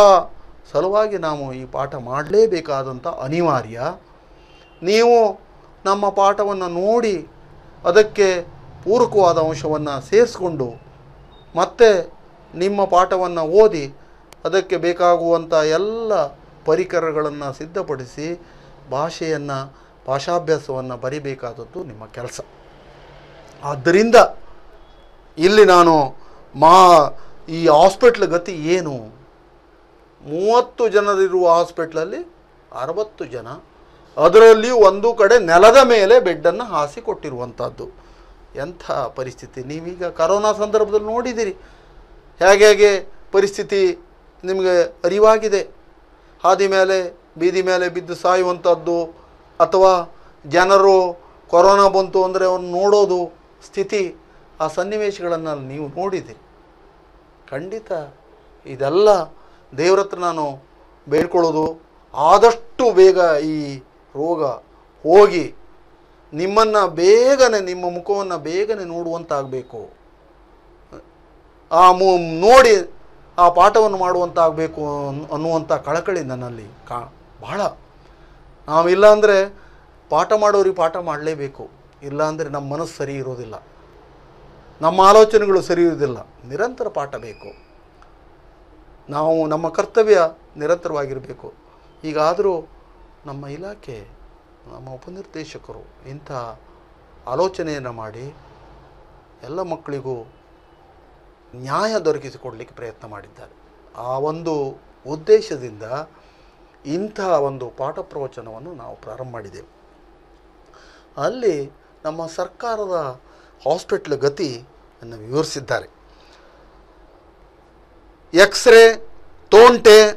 ಸಲುವಾಗಿ ನಾವು ಈ ಪಾಠ ಮಾಡಲೇಬೇಕಾದಂಥ ಅನಿವಾರ್ಯ. ನೀವು ನಮ್ಮ ಪಾಠವನ್ನು ನೋಡಿ ಅದಕ್ಕೆ ಪೂರಕವಾದ ಅಂಶವನ್ನು ಸೇರಿಸ್ಕೊಂಡು ಮತ್ತೆ ನಿಮ್ಮ ಪಾಠವನ್ನು ಓದಿ ಅದಕ್ಕೆ ಬೇಕಾಗುವಂಥ ಎಲ್ಲ ಪರಿಕರಗಳನ್ನು ಸಿದ್ಧಪಡಿಸಿ ಭಾಷೆಯನ್ನು, ಭಾಷಾಭ್ಯಾಸವನ್ನು ಬರಿಬೇಕಾದದ್ದು ನಿಮ್ಮ ಕೆಲಸ. ಆದ್ದರಿಂದ ಇಲ್ಲಿ ನಾನು ಮಾ ಈ ಹಾಸ್ಪಿಟ್ಲ್ ಗತಿ ಏನು? ಮೂವತ್ತು ಜನರಿರುವ ಹಾಸ್ಪಿಟ್ಲಲ್ಲಿ ಅರವತ್ತು ಜನ. ಅದರಲ್ಲಿ ಒಂದು ಕಡೆ ನೆಲದ ಮೇಲೆ ಬೆಡ್ಡನ್ನು ಹಾಸಿ ಕೊಟ್ಟಿರುವಂಥದ್ದು ಎಂಥ ಪರಿಸ್ಥಿತಿ? ನೀವೀಗ ಕರೋನಾ ಸಂದರ್ಭದಲ್ಲಿ ನೋಡಿದ್ದೀರಿ ಹೇಗೆ ಹೇಗೆ ಪರಿಸ್ಥಿತಿ ನಿಮಗೆ ಅರಿವಾಗಿದೆ? ಹಾದಿ ಮೇಲೆ, ಬೀದಿ ಮೇಲೆ ಬಿದ್ದು ಸಾಯುವಂಥದ್ದು ಅಥವಾ ಜನರು ಕೊರೋನಾ ಬಂತು ಅಂದರೆ ಅವ್ರನ್ನ ನೋಡೋದು ಸ್ಥಿತಿ, ಆ ಸನ್ನಿವೇಶಗಳನ್ನು ನೀವು ನೋಡಿದ್ದೀರಿ ಖಂಡಿತ ಇದೆಲ್ಲ ದೇವ್ರ ಹತ್ರ ನಾನು ಬೇಡ್ಕೊಳ್ಳೋದು ಆದಷ್ಟು ಬೇಗ ಈ ರೋಗ ಹೋಗಿ ನಿಮ್ಮನ್ನು ಬೇಗನೆ, ನಿಮ್ಮ ಮುಖವನ್ನು ಬೇಗನೆ ನೋಡುವಂತಾಗಬೇಕು. ಆ ಮು, ನೋಡಿ ಆ ಪಾಠವನ್ನು ಮಾಡುವಂತಾಗಬೇಕು ಅನ್ನುವಂಥ ಕಳಕಳಿ ನನ್ನಲ್ಲಿ ಕಾ, ಬಹಳ. ನಾವಿಲ್ಲ ಅಂದರೆ ಪಾಠ ಮಾಡೋರಿಗೆ ಪಾಠ ಮಾಡಲೇಬೇಕು. ಇಲ್ಲಾಂದರೆ ನಮ್ಮ ಮನಸ್ಸು ಸರಿ ಇರೋದಿಲ್ಲ. ನಮ್ಮ ಆಲೋಚನೆಗಳು ಸರಿ ಇರೋದಿಲ್ಲ. ನಿರಂತರ ಪಾಠ ಬೇಕು. ನಾವು ನಮ್ಮ ಕರ್ತವ್ಯ ನಿರಂತರವಾಗಿರಬೇಕು. ಈಗಾದರೂ ನಮ್ಮ ಇಲಾಖೆ, ನಮ್ಮ ಉಪನಿರ್ದೇಶಕರು ಇಂಥ ಆಲೋಚನೆಯನ್ನು ಮಾಡಿ ಎಲ್ಲ ಮಕ್ಕಳಿಗೂ ನ್ಯಾಯ ದೊರಕಿಸಿಕೊಡಲಿಕ್ಕೆ ಪ್ರಯತ್ನ ಮಾಡಿದ್ದಾರೆ. ಆ ಒಂದು ಉದ್ದೇಶದಿಂದ ಇಂಥ ಒಂದು ಪಾಠ ಪ್ರವಚನವನ್ನು ನಾವು ಪ್ರಾರಂಭ ಮಾಡಿದೆವು. ಅಲ್ಲಿ ನಮ್ಮ ಸರ್ಕಾರದ ಹಾಸ್ಪಿಟ್ಲ್ ಗತಿ ಅನ್ನು ವಿವರಿಸಿದ್ದಾರೆ. ಎಕ್ಸ್ರೇ, ತೋಂಟೆ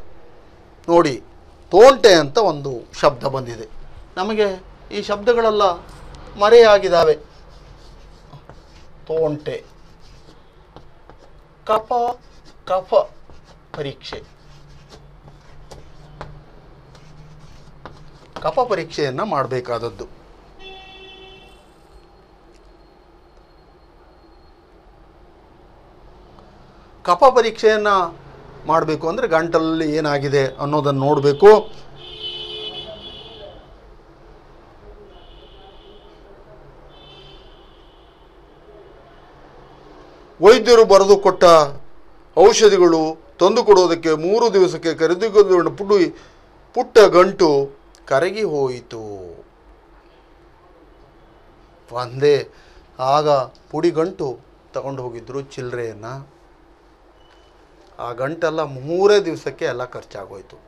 ನೋಡಿ. ತೋಂಟೆ ಅಂತ ಒಂದು ಶಬ್ದ ಬಂದಿದೆ. ನಮಗೆ ಈ ಶಬ್ದಗಳೆಲ್ಲ ಮರೆಯಾಗಿದ್ದಾವೆ. ತೋಂಟೆ. ಕಫ ಕಫ ಪರೀಕ್ಷೆ. ಕಫ ಪರೀಕ್ಷೆಯನ್ನು ಮಾಡಬೇಕಾದದ್ದು. ಕಫ ಪರೀಕ್ಷೆಯನ್ನು ಮಾಡಬೇಕು ಅಂದರೆ ಗಂಟಲಲ್ಲಿ ಏನಾಗಿದೆ ಅನ್ನೋದನ್ನು ನೋಡಬೇಕು. ವೈದ್ಯರು ಬರೆದುಕೊಟ್ಟ ಔಷಧಿಗಳು ತಂದು ಕೊಡೋದಕ್ಕೆ ಮೂರು ದಿವಸಕ್ಕೆ ಕರೆದುಕೊಂಡು ಪುಡಿ ಪುಟ್ಟ ಗಂಟು ಕರಗಿ ಹೋಯಿತು. ಒಂದೇ, ಆಗ ಪುಡಿ ಗಂಟು ತಗೊಂಡು ಹೋಗಿದ್ರು ಚಿಲ್ಲರೆಯನ್ನು ಆ ಗಂಟೆಲ್ಲ ಮೂರೇ ದಿವಸಕ್ಕೆ ಎಲ್ಲ ಖರ್ಚಾಗೋಯಿತು.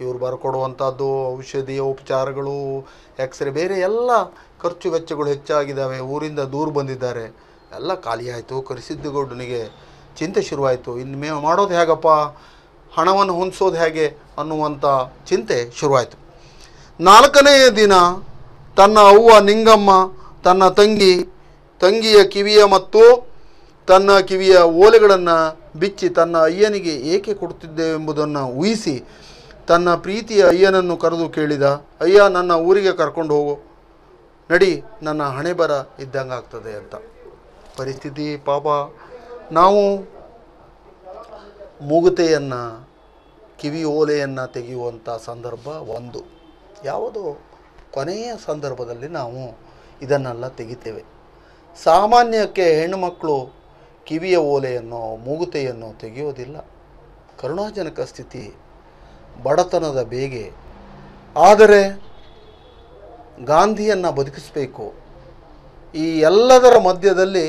ಇವ್ರು ಬರ್ಕೊಡುವಂಥದ್ದು, ಔಷಧಿಯ ಉಪಚಾರಗಳು, ಎಕ್ಸ್ರೇ, ಬೇರೆ ಎಲ್ಲ ಖರ್ಚು ವೆಚ್ಚಗಳು ಹೆಚ್ಚಾಗಿದ್ದಾವೆ. ಊರಿಂದ ದೂರ ಬಂದಿದ್ದಾರೆ. ಎಲ್ಲ ಖಾಲಿಯಾಯಿತು. ಕರಿಸಿದ್ದಗೌಡನಿಗೆ ಚಿಂತೆ ಶುರುವಾಯಿತು. ಇನ್ನು ಮೇ ಮಾಡೋದು ಹೇಗಪ್ಪ? ಹಣವನ್ನು ಹೊಂದಿಸೋದು ಹೇಗೆ ಅನ್ನುವಂಥ ಚಿಂತೆ ಶುರುವಾಯಿತು. ನಾಲ್ಕನೆಯ ದಿನ ತನ್ನ ಅವ್ವ ನಿಂಗಮ್ಮ, ತನ್ನ ತಂಗಿ, ತಂಗಿಯ ಕಿವಿಯ ಮತ್ತು ತನ್ನ ಕಿವಿಯ ಓಲೆಗಳನ್ನು ಬಿಚ್ಚಿ ತನ್ನ ಅಯ್ಯನಿಗೆ ಏಕೆ ಕೊಡುತ್ತಿದ್ದೇವೆಂಬುದನ್ನು ಊಹಿಸಿ ತನ್ನ ಪ್ರೀತಿಯ ಅಯ್ಯನನ್ನು ಕರೆದು ಕೇಳಿದ, ಅಯ್ಯ, ನನ್ನ ಊರಿಗೆ ಕರ್ಕೊಂಡು ಹೋಗು. ನಡಿ, ನನ್ನ ಹಣೆ ಬರ ಇದ್ದಂಗೆ ಆಗ್ತದೆ ಅಂತ. ಪರಿಸ್ಥಿತಿ ಪಾಪ. ನಾವು ಮೂಗುತೆಯನ್ನು, ಕಿವಿ ಓಲೆಯನ್ನು ತೆಗೆಯುವಂಥ ಸಂದರ್ಭ ಒಂದು. ಯಾವುದೋ? ಕೊನೆಯ ಸಂದರ್ಭದಲ್ಲಿ ನಾವು ಇದನ್ನೆಲ್ಲ ತೆಗಿತೇವೆ. ಸಾಮಾನ್ಯಕ್ಕೆ ಹೆಣ್ಣುಮಕ್ಕಳು ಕಿವಿಯ ಓಲೆಯನ್ನು, ಮೂಗುತೆಯನ್ನು ತೆಗೆಯೋದಿಲ್ಲ. ಕರುಣಾಜನಕ ಸ್ಥಿತಿ, ಬಡತನದ ಬೇಗೆ. ಆದರೆ ಗಾಂಧಿಯನ್ನು ಬದುಕಿಸಬೇಕು. ಈ ಎಲ್ಲದರ ಮಧ್ಯದಲ್ಲಿ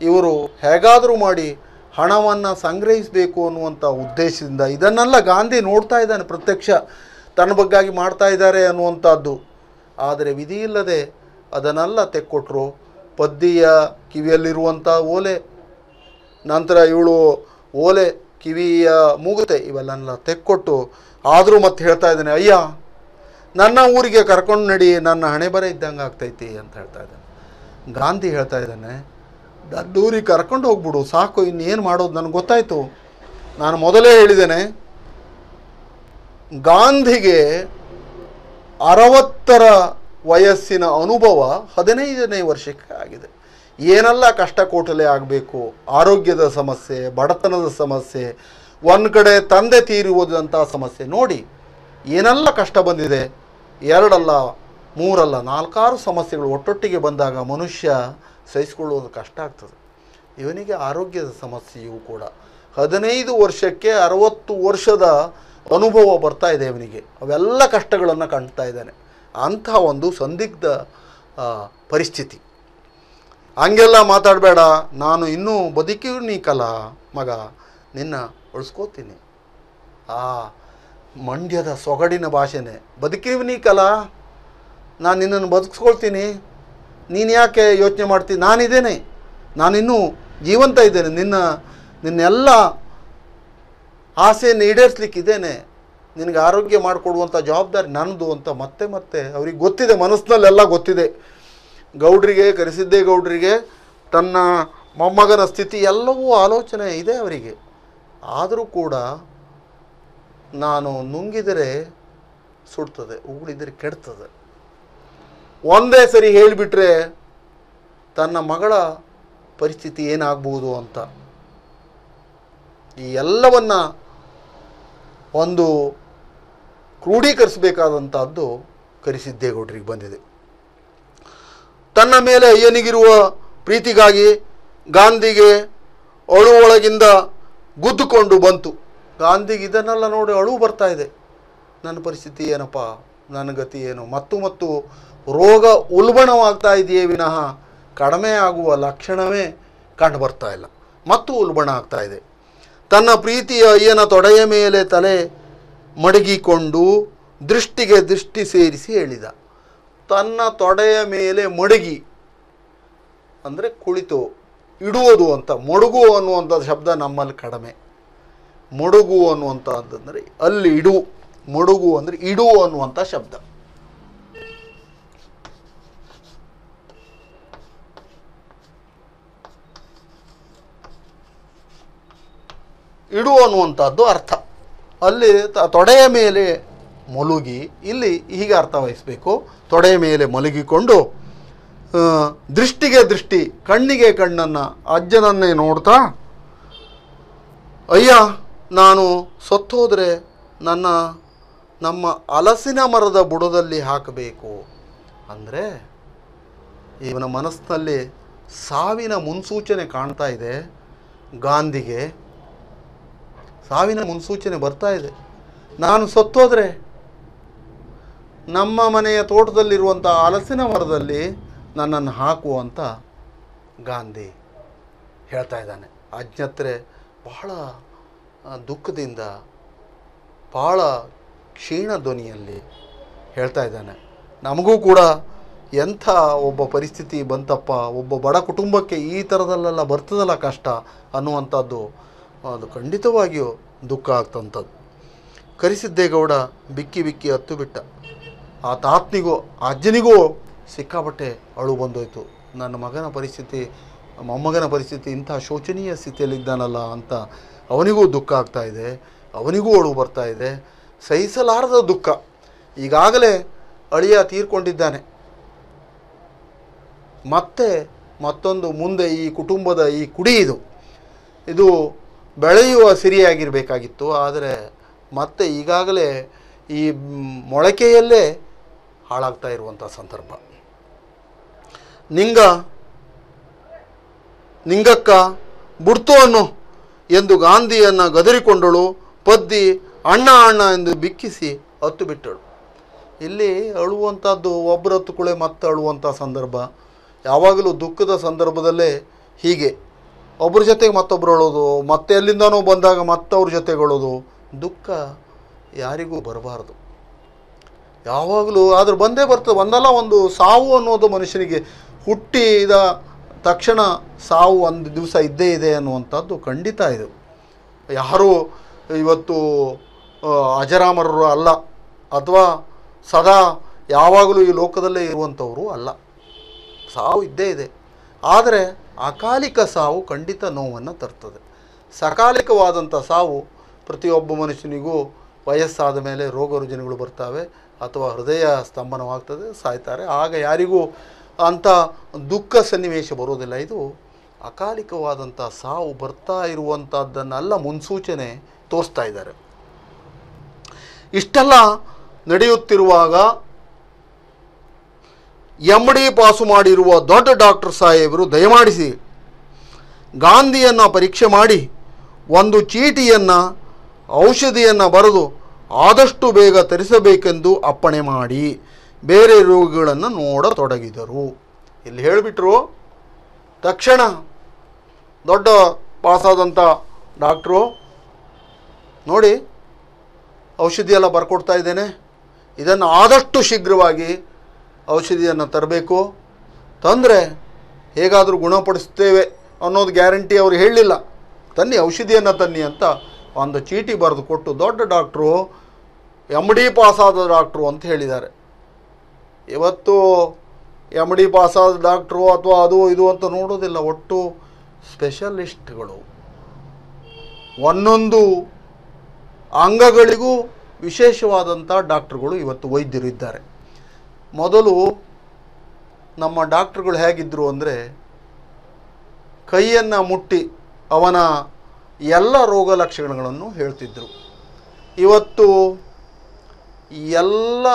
ಇವರು ಹೇಗಾದರೂ ಮಾಡಿ ಹಣವನ್ನು ಸಂಗ್ರಹಿಸಬೇಕು ಅನ್ನುವಂಥ ಉದ್ದೇಶದಿಂದ, ಇದನ್ನೆಲ್ಲ ಗಾಂಧಿ ನೋಡ್ತಾ ಇದ್ದಾನೆ ಪ್ರತ್ಯಕ್ಷ. ತನ್ನ ಬಗ್ಗಾಗಿ ಮಾಡ್ತಾ ಇದ್ದಾರೆ ಅನ್ನುವಂಥದ್ದು. ಆದರೆ ವಿಧಿ ಇಲ್ಲದೆ ಅದನ್ನೆಲ್ಲ ತೆಕ್ಕೊಟ್ರು. ಪದ್ದಿಯ ಕಿವಿಯಲ್ಲಿರುವಂಥ ಓಲೆ. ನಂತರ ಇವಳು ಓಲೆ ಕಿವಿಯ ಮೂಗುತ್ತೆ ಇವೆಲ್ಲ ತೆಕ್ಕೊಟ್ಟು ಆದರೂ ಮತ್ತೆ ಹೇಳ್ತಾ ಇದ್ದಾನೆ, ಅಯ್ಯ, ನನ್ನ ಊರಿಗೆ ಕರ್ಕೊಂಡು ನಡಿ, ನನ್ನ ಹಣೆ ಬರ ಇದ್ದಂಗೆ ಆಗ್ತೈತಿ ಅಂತ ಹೇಳ್ತಾ ಇದ್ದಾನೆ. ಗಾಂಧಿ ಹೇಳ್ತಾ ಇದ್ದಾನೆ ನನ್ನ ಕರ್ಕೊಂಡು ಹೋಗ್ಬಿಡು, ಸಾಕು, ಇನ್ನೇನು ಮಾಡೋದು ನನಗೆ ಗೊತ್ತಾಯಿತು. ನಾನು ಮೊದಲೇ ಹೇಳಿದ್ದೇನೆ, ಗಾಂಧಿಗೆ ಅರವತ್ತರ ವಯಸ್ಸಿನ ಅನುಭವ ಹದಿನೈದನೇ ವರ್ಷಕ್ಕೆ ಆಗಿದೆ. ಏನೆಲ್ಲ ಕಷ್ಟ ಕೋಟಲೆ ಆಗಬೇಕು? ಆರೋಗ್ಯದ ಸಮಸ್ಯೆ, ಬಡತನದ ಸಮಸ್ಯೆ, ಒಂದು ಕಡೆ ತಂದೆ ತೀರುವುದಂಥ ಸಮಸ್ಯೆ ನೋಡಿ, ಏನೆಲ್ಲ ಕಷ್ಟ ಬಂದಿದೆ? ಎರಡಲ್ಲ, ಮೂರಲ್ಲ, ನಾಲ್ಕಾರು ಸಮಸ್ಯೆಗಳು ಒಟ್ಟೊಟ್ಟಿಗೆ ಬಂದಾಗ ಮನುಷ್ಯ ಸಹಿಸಿಕೊಳ್ಳುವುದು ಕಷ್ಟ ಆಗ್ತದೆ. ಇವನಿಗೆ ಆರೋಗ್ಯದ ಸಮಸ್ಯೆಯೂ ಕೂಡ. ಹದಿನೈದು ವರ್ಷಕ್ಕೆ ಅರವತ್ತು ವರ್ಷದ ಅನುಭವ ಬರ್ತಾ ಇದೆ ಇವನಿಗೆ ಅವೆಲ್ಲ ಕಷ್ಟಗಳನ್ನು ಕಾಣ್ತಾ ಇದ್ದಾನೆ. ಅಂಥ ಒಂದು ಸಂದಿಗ್ಧ ಪರಿಸ್ಥಿತಿ. ಹಂಗೆಲ್ಲ ಮಾತಾಡಬೇಡ. ನಾನು ಇನ್ನೂ ಬದುಕಿರ್ನೀಕಲ್ಲ ಮಗ, ನಿನ್ನ ಉಳಿಸ್ಕೋತೀನಿ. ಆ ಮಂಡ್ಯದ ಸೊಗಡಿನ ಭಾಷೆನೇ. ಬದುಕಿರ್ನೀಕಲ್ಲ ನಾನು ನಿನ್ನನ್ನು ಬದುಕಿಸ್ಕೊಳ್ತೀನಿ. ನೀನು ಯಾಕೆ ಯೋಚನೆ ಮಾಡ್ತೀನಿ ನಾನಿದ್ದೇನೆ. ನಾನಿನ್ನೂ ಜೀವಂತ ಇದ್ದೇನೆ. ನಿನ್ನ, ನಿನ್ನೆಲ್ಲ ಆಸೆಯನ್ನು ಈಡೇರಿಸ್ಲಿಕ್ಕಿದ್ದೇನೆ. ನಿನಗೆ ಆರೋಗ್ಯ ಮಾಡಿಕೊಡುವಂಥ ಜವಾಬ್ದಾರಿ ನನ್ನದು ಅಂತ ಮತ್ತೆ ಮತ್ತೆ ಅವ್ರಿಗೆ ಗೊತ್ತಿದೆ. ಮನಸ್ಸಿನಲ್ಲೆಲ್ಲ ಗೊತ್ತಿದೆ. ಗೌಡ್ರಿಗೆ, ಕರೆಸಿದ್ದೇ ಗೌಡ್ರಿಗೆ, ತನ್ನ ಮೊಮ್ಮಗನ ಸ್ಥಿತಿ ಎಲ್ಲವೂ ಆಲೋಚನೆ ಇದೆ ಅವರಿಗೆ. ಆದರೂ ಕೂಡ ನಾನು ನುಂಗಿದರೆ ಸುಡ್ತದೆ, ಉಗುಳಿದರೆ ಕೆಡ್ತದೆ. ಒಂದೇ ಸರಿ ಹೇಳಿಬಿಟ್ರೆ ತನ್ನ ಮಗಳ ಪರಿಸ್ಥಿತಿ ಏನಾಗ್ಬೋದು ಅಂತ. ಈ ಎಲ್ಲವನ್ನ ಒಂದು ಕ್ರೋಢೀಕರಿಸಬೇಕಾದಂಥದ್ದು ಕರಿಸಿದ್ದೇಗೌಡರಿಗೆ ಬಂದಿದೆ. ತನ್ನ ಮೇಲೆ ಅಯ್ಯನಿಗಿರುವ ಪ್ರೀತಿಗಾಗಿ ಗಾಂಧಿಗೆ ಅಳು ಒಳಗಿಂದ ಗುದ್ದುಕೊಂಡು ಬಂತು. ಗಾಂಧಿಗೆ ಇದನ್ನೆಲ್ಲ ನೋಡಿ ಅಳು ಬರ್ತಾ ಇದೆ. ನನ್ನ ಪರಿಸ್ಥಿತಿ ಏನಪ್ಪ? ನನ್ನ ಗತಿ ಏನು? ಮತ್ತು ಮತ್ತು ರೋಗ ಉಲ್ಬಣವಾಗ್ತಾ ಇದೆಯೇ ವಿನಃ ಕಡಿಮೆ ಆಗುವ ಲಕ್ಷಣವೇ ಕಂಡು ಬರ್ತಾ ಇಲ್ಲ. ಮತ್ತು ಉಲ್ಬಣ ಆಗ್ತಾ ಇದೆ. ತನ್ನ ಪ್ರೀತಿಯ ಅಯ್ಯನ ತೊಡೆಯ ಮೇಲೆ ತಲೆ ಮಡಗಿಕೊಂಡು ದೃಷ್ಟಿಗೆ ದೃಷ್ಟಿ ಸೇರಿಸಿ ಹೇಳಿದ. ತನ್ನ ತೊಡೆಯ ಮೇಲೆ ಮಡಗಿ, ಅಂದರೆ ಕುಳಿತು ಇಡುವುದು ಅಂತ, ಮೊಡಗು ಅನ್ನುವಂಥ ಶಬ್ದ ನಮ್ಮಲ್ಲಿ ಕಡಿಮೆ. ಮೊಡಗು ಅನ್ನುವಂಥದ್ದಂದರೆ ಅಲ್ಲಿ ಇಡು, ಮೊಡಗು ಅಂದರೆ ಇಡು ಅನ್ನುವಂಥ ಶಬ್ದ. ಇಡು ಅನ್ನುವಂಥದ್ದು ಅರ್ಥ. ಅಲ್ಲಿ ತೊಡೆಯ ಮೇಲೆ ಮಲಗಿ ಇಲ್ಲಿ ಹೀಗೆ ಅರ್ಥ ವಹಿಸಬೇಕು. ತೊಡೆಯ ಮೇಲೆ ಮಲಗಿಕೊಂಡು ದೃಷ್ಟಿಗೆ ದೃಷ್ಟಿ, ಕಣ್ಣಿಗೆ ಕಣ್ಣನ್ನು ಅಜ್ಜನನ್ನೇ ನೋಡ್ತಾ, ಅಯ್ಯ, ನಾನು ಸತ್ತೋದ್ರೆ ನನ್ನ, ನಮ್ಮ ಹಲಸಿನ ಮರದ ಬುಡದಲ್ಲಿ ಹಾಕಬೇಕು. ಅಂದರೆ, ಇವನ ಮನಸ್ಸಿನಲ್ಲಿ ಸಾವಿನ ಮುನ್ಸೂಚನೆ ಕಾಣ್ತಾ ಇದೆ ಗಾಂಧಿಗೆ. ಸಾವಿನ ಮುನ್ಸೂಚನೆ ಬರ್ತಾ ಇದೆ. ನಾನು ಸತ್ತೋದ್ರೆ ನಮ್ಮ ಮನೆಯ ತೋಟದಲ್ಲಿರುವಂಥ ಹಲಸಿನ ಮರದಲ್ಲಿ ನನ್ನನ್ನು ಹಾಕು ಅಂತ ಗಾಂಧಿ ಹೇಳ್ತಾ ಇದ್ದಾನೆ. ಅಜ್ಞತ್ರೆ, ಬಹಳ ದುಃಖದಿಂದ ಭಾಳ ಕ್ಷೀಣ ಧ್ವನಿಯಲ್ಲಿ ಹೇಳ್ತಾ ಇದ್ದಾನೆ. ನಮಗೂ ಕೂಡ ಎಂಥ ಒಬ್ಬ ಪರಿಸ್ಥಿತಿ ಬಂತಪ್ಪ, ಒಬ್ಬ ಬಡ ಕುಟುಂಬಕ್ಕೆ ಈ ಥರದಲ್ಲೆಲ್ಲ ಬರ್ತದಲ್ಲ ಕಷ್ಟ ಅನ್ನುವಂಥದ್ದು, ಅದು ಖಂಡಿತವಾಗಿಯೂ ದುಃಖ ಆಗ್ತಂಥದ್ದು. ಕರಿಸಿದ್ದೇಗೌಡ ಬಿಕ್ಕಿ ಬಿಕ್ಕಿ ಹತ್ತು ಬಿಟ್ಟ. ಆ ತಾತನಿಗೂ ಅಜ್ಜನಿಗೂ ಸಿಕ್ಕಾಪಟ್ಟೆ ಅಳು ಬಂದೋಯ್ತು. ನನ್ನ ಮಗನ ಪರಿಸ್ಥಿತಿ, ಮೊಮ್ಮಗನ ಪರಿಸ್ಥಿತಿ ಇಂಥ ಶೋಚನೀಯ ಸ್ಥಿತಿಯಲ್ಲಿದ್ದಾನಲ್ಲ ಅಂತ ಅವನಿಗೂ ದುಃಖ ಆಗ್ತಾ ಇದೆ, ಅವನಿಗೂ ಅಳು ಬರ್ತಾ ಇದೆ. ಸಹಿಸಲಾರದ ದುಃಖ. ಈಗಾಗಲೇ ಅಳಿಯ ತೀರ್ಕೊಂಡಿದ್ದಾನೆ. ಮತ್ತೆ ಮತ್ತೊಂದು ಮುಂದೆ ಈ ಕುಟುಂಬದ ಈ ಕುಡಿ ಇದು. ಇದು ಬೆಳೆಯುವ ಸಿರಿಯಾಗಿರಬೇಕಾಗಿತ್ತು, ಆದರೆ ಮತ್ತೆ ಈಗಾಗಲೇ ಈ ಮೊಳಕೆಯಲ್ಲೇ ಹಾಳಾಗ್ತಾ ಇರುವಂಥ ಸಂದರ್ಭ. ನಿಂಗ, ನಿಂಗಕ್ಕ ಬುಡ್ತು ಅನ್ನು ಎಂದು ಗಾಂಧಿಯನ್ನು ಗದರಿಕೊಂಡಳು, ಪದ್ದಿ ಅಣ್ಣ ಅಣ್ಣ ಎಂದು ಬಿಕ್ಕಿಸಿ ಹತ್ತು ಬಿಟ್ಟಳು. ಇಲ್ಲಿ ಅಳುವಂಥದ್ದು ಒಬ್ಬರ ಹತ್ತು ಕುಳೆ ಮತ್ತೆ ಅಳುವಂಥ ಸಂದರ್ಭ. ಯಾವಾಗಲೂ ದುಃಖದ ಸಂದರ್ಭದಲ್ಲೇ ಹೀಗೆ. ಒಬ್ಬರ ಜೊತೆಗೆ ಮತ್ತೊಬ್ಬರು ಅಳೋದು, ಮತ್ತೆ ಎಲ್ಲಿಂದನೂ ಬಂದಾಗ ಮತ್ತವ್ರ ಜೊತೆಗೆ ಅಳೋದು. ದುಃಖ ಯಾರಿಗೂ ಬರಬಾರ್ದು. ಯಾವಾಗಲೂ ಆದರೂ ಬಂದೇ ಬರ್ತದೆ. ಒಂದಲ್ಲ ಒಂದು ಸಾವು ಅನ್ನೋದು ಮನುಷ್ಯನಿಗೆ ಹುಟ್ಟಿದ ತಕ್ಷಣ ಸಾವು ಒಂದು ದಿವಸ ಇದ್ದೇ ಇದೆ ಅನ್ನುವಂಥದ್ದು ಖಂಡಿತ ಇದು. ಯಾರೂ ಇವತ್ತು ಅಜರಾಮರರು ಅಲ್ಲ, ಅಥವಾ ಸದಾ ಯಾವಾಗಲೂ ಈ ಲೋಕದಲ್ಲೇ ಇರುವಂಥವರು ಅಲ್ಲ. ಸಾವು ಇದ್ದೇ ಇದೆ. ಆದರೆ ಅಕಾಲಿಕ ಸಾವು ಖಂಡಿತ ನೋವನ್ನು ತರ್ತದೆ. ಸಕಾಲಿಕವಾದಂಥ ಸಾವು ಪ್ರತಿಯೊಬ್ಬ ಮನುಷ್ಯನಿಗೂ ವಯಸ್ಸಾದ ಮೇಲೆ ರೋಗ ರುಜಿನಗಳು ಬರ್ತವೆ. ಅಥವಾ ಹೃದಯ ಸ್ತಂಭನವಾಗ್ತದೆ, ಸಾಯ್ತಾರೆ. ಆಗ ಯಾರಿಗೂ ಅಂಥ ದುಃಖ ಸನ್ನಿವೇಶ ಬರೋದಿಲ್ಲ ಇದು ಅಕಾಲಿಕವಾದಂಥ ಸಾವು ಬರ್ತಾ ಇರುವಂಥದ್ದನ್ನೆಲ್ಲ ಮುನ್ಸೂಚನೆ ತೋರಿಸ್ತಾ ಇದ್ದಾರೆ. ಇಷ್ಟೆಲ್ಲ ನಡೆಯುತ್ತಿರುವಾಗ ಎಂ ಡಿ ಪಾಸು ಮಾಡಿರುವ ದೊಡ್ಡ ಡಾಕ್ಟರ್ ಸಾಹೇಬರು ದಯಮಾಡಿಸಿ ಗಾಂಧಿಯನ್ನು ಪರೀಕ್ಷೆ ಮಾಡಿ ಒಂದು ಚೀಟಿಯನ್ನು, ಔಷಧಿಯನ್ನು ಬರೆದು ಆದಷ್ಟು ಬೇಗ ತರಿಸಬೇಕೆಂದು ಅಪ್ಪಣೆ ಮಾಡಿ ಬೇರೆ ರೋಗಿಗಳನ್ನು ನೋಡತೊಡಗಿದರು. ಇಲ್ಲಿ ಹೇಳಿಬಿಟ್ರು? ತಕ್ಷಣ ದೊಡ್ಡ ಪಾಸಾದಂಥ ಡಾಕ್ಟ್ರು, ನೋಡಿ ಔಷಧಿ ಎಲ್ಲ ಬರ್ಕೊಡ್ತಾ ಇದ್ದೇನೆ. ಇದನ್ನು ಆದಷ್ಟು ಶೀಘ್ರವಾಗಿ ಔಷಧಿಯನ್ನು ತರಬೇಕು. ತಂದರೆ ಹೇಗಾದರೂ ಗುಣಪಡಿಸ್ತೇವೆ ಅನ್ನೋದು ಗ್ಯಾರಂಟಿ ಅವರು ಹೇಳಲಿಲ್ಲ ತನ್ನಿ ಔಷಧಿಯನ್ನು ತನ್ನಿ ಅಂತ ಒಂದು ಚೀಟಿ ಬರೆದು ಕೊಟ್ಟು ದೊಡ್ಡ ಡಾಕ್ಟ್ರು ಎಂ ಡಿ ಪಾಸಾದ ಡಾಕ್ಟ್ರು ಅಂತ ಹೇಳಿದ್ದಾರೆ. ಇವತ್ತು ಎಂ ಡಿ ಪಾಸಾದ ಡಾಕ್ಟ್ರು ಅಥವಾ ಅದು ಇದು ಅಂತ ನೋಡೋದಿಲ್ಲ, ಒಟ್ಟು ಸ್ಪೆಷಲಿಸ್ಟ್ಗಳು. ಒಂದೊಂದು ಅಂಗಗಳಿಗೂ ವಿಶೇಷವಾದಂಥ ಡಾಕ್ಟ್ರುಗಳು ಇವತ್ತು ವೈದ್ಯರು ಇದ್ದಾರೆ ಮೊದಲು ನಮ್ಮ ಡಾಕ್ಟ್ರುಗಳು ಹೇಗಿದ್ದರು ಅಂದರೆ, ಕೈಯನ್ನು ಮುಟ್ಟಿ ಅವನ ಎಲ್ಲ ರೋಗ ಲಕ್ಷಣಗಳನ್ನು ಹೇಳ್ತಿದ್ದರು ಇವತ್ತು ಎಲ್ಲ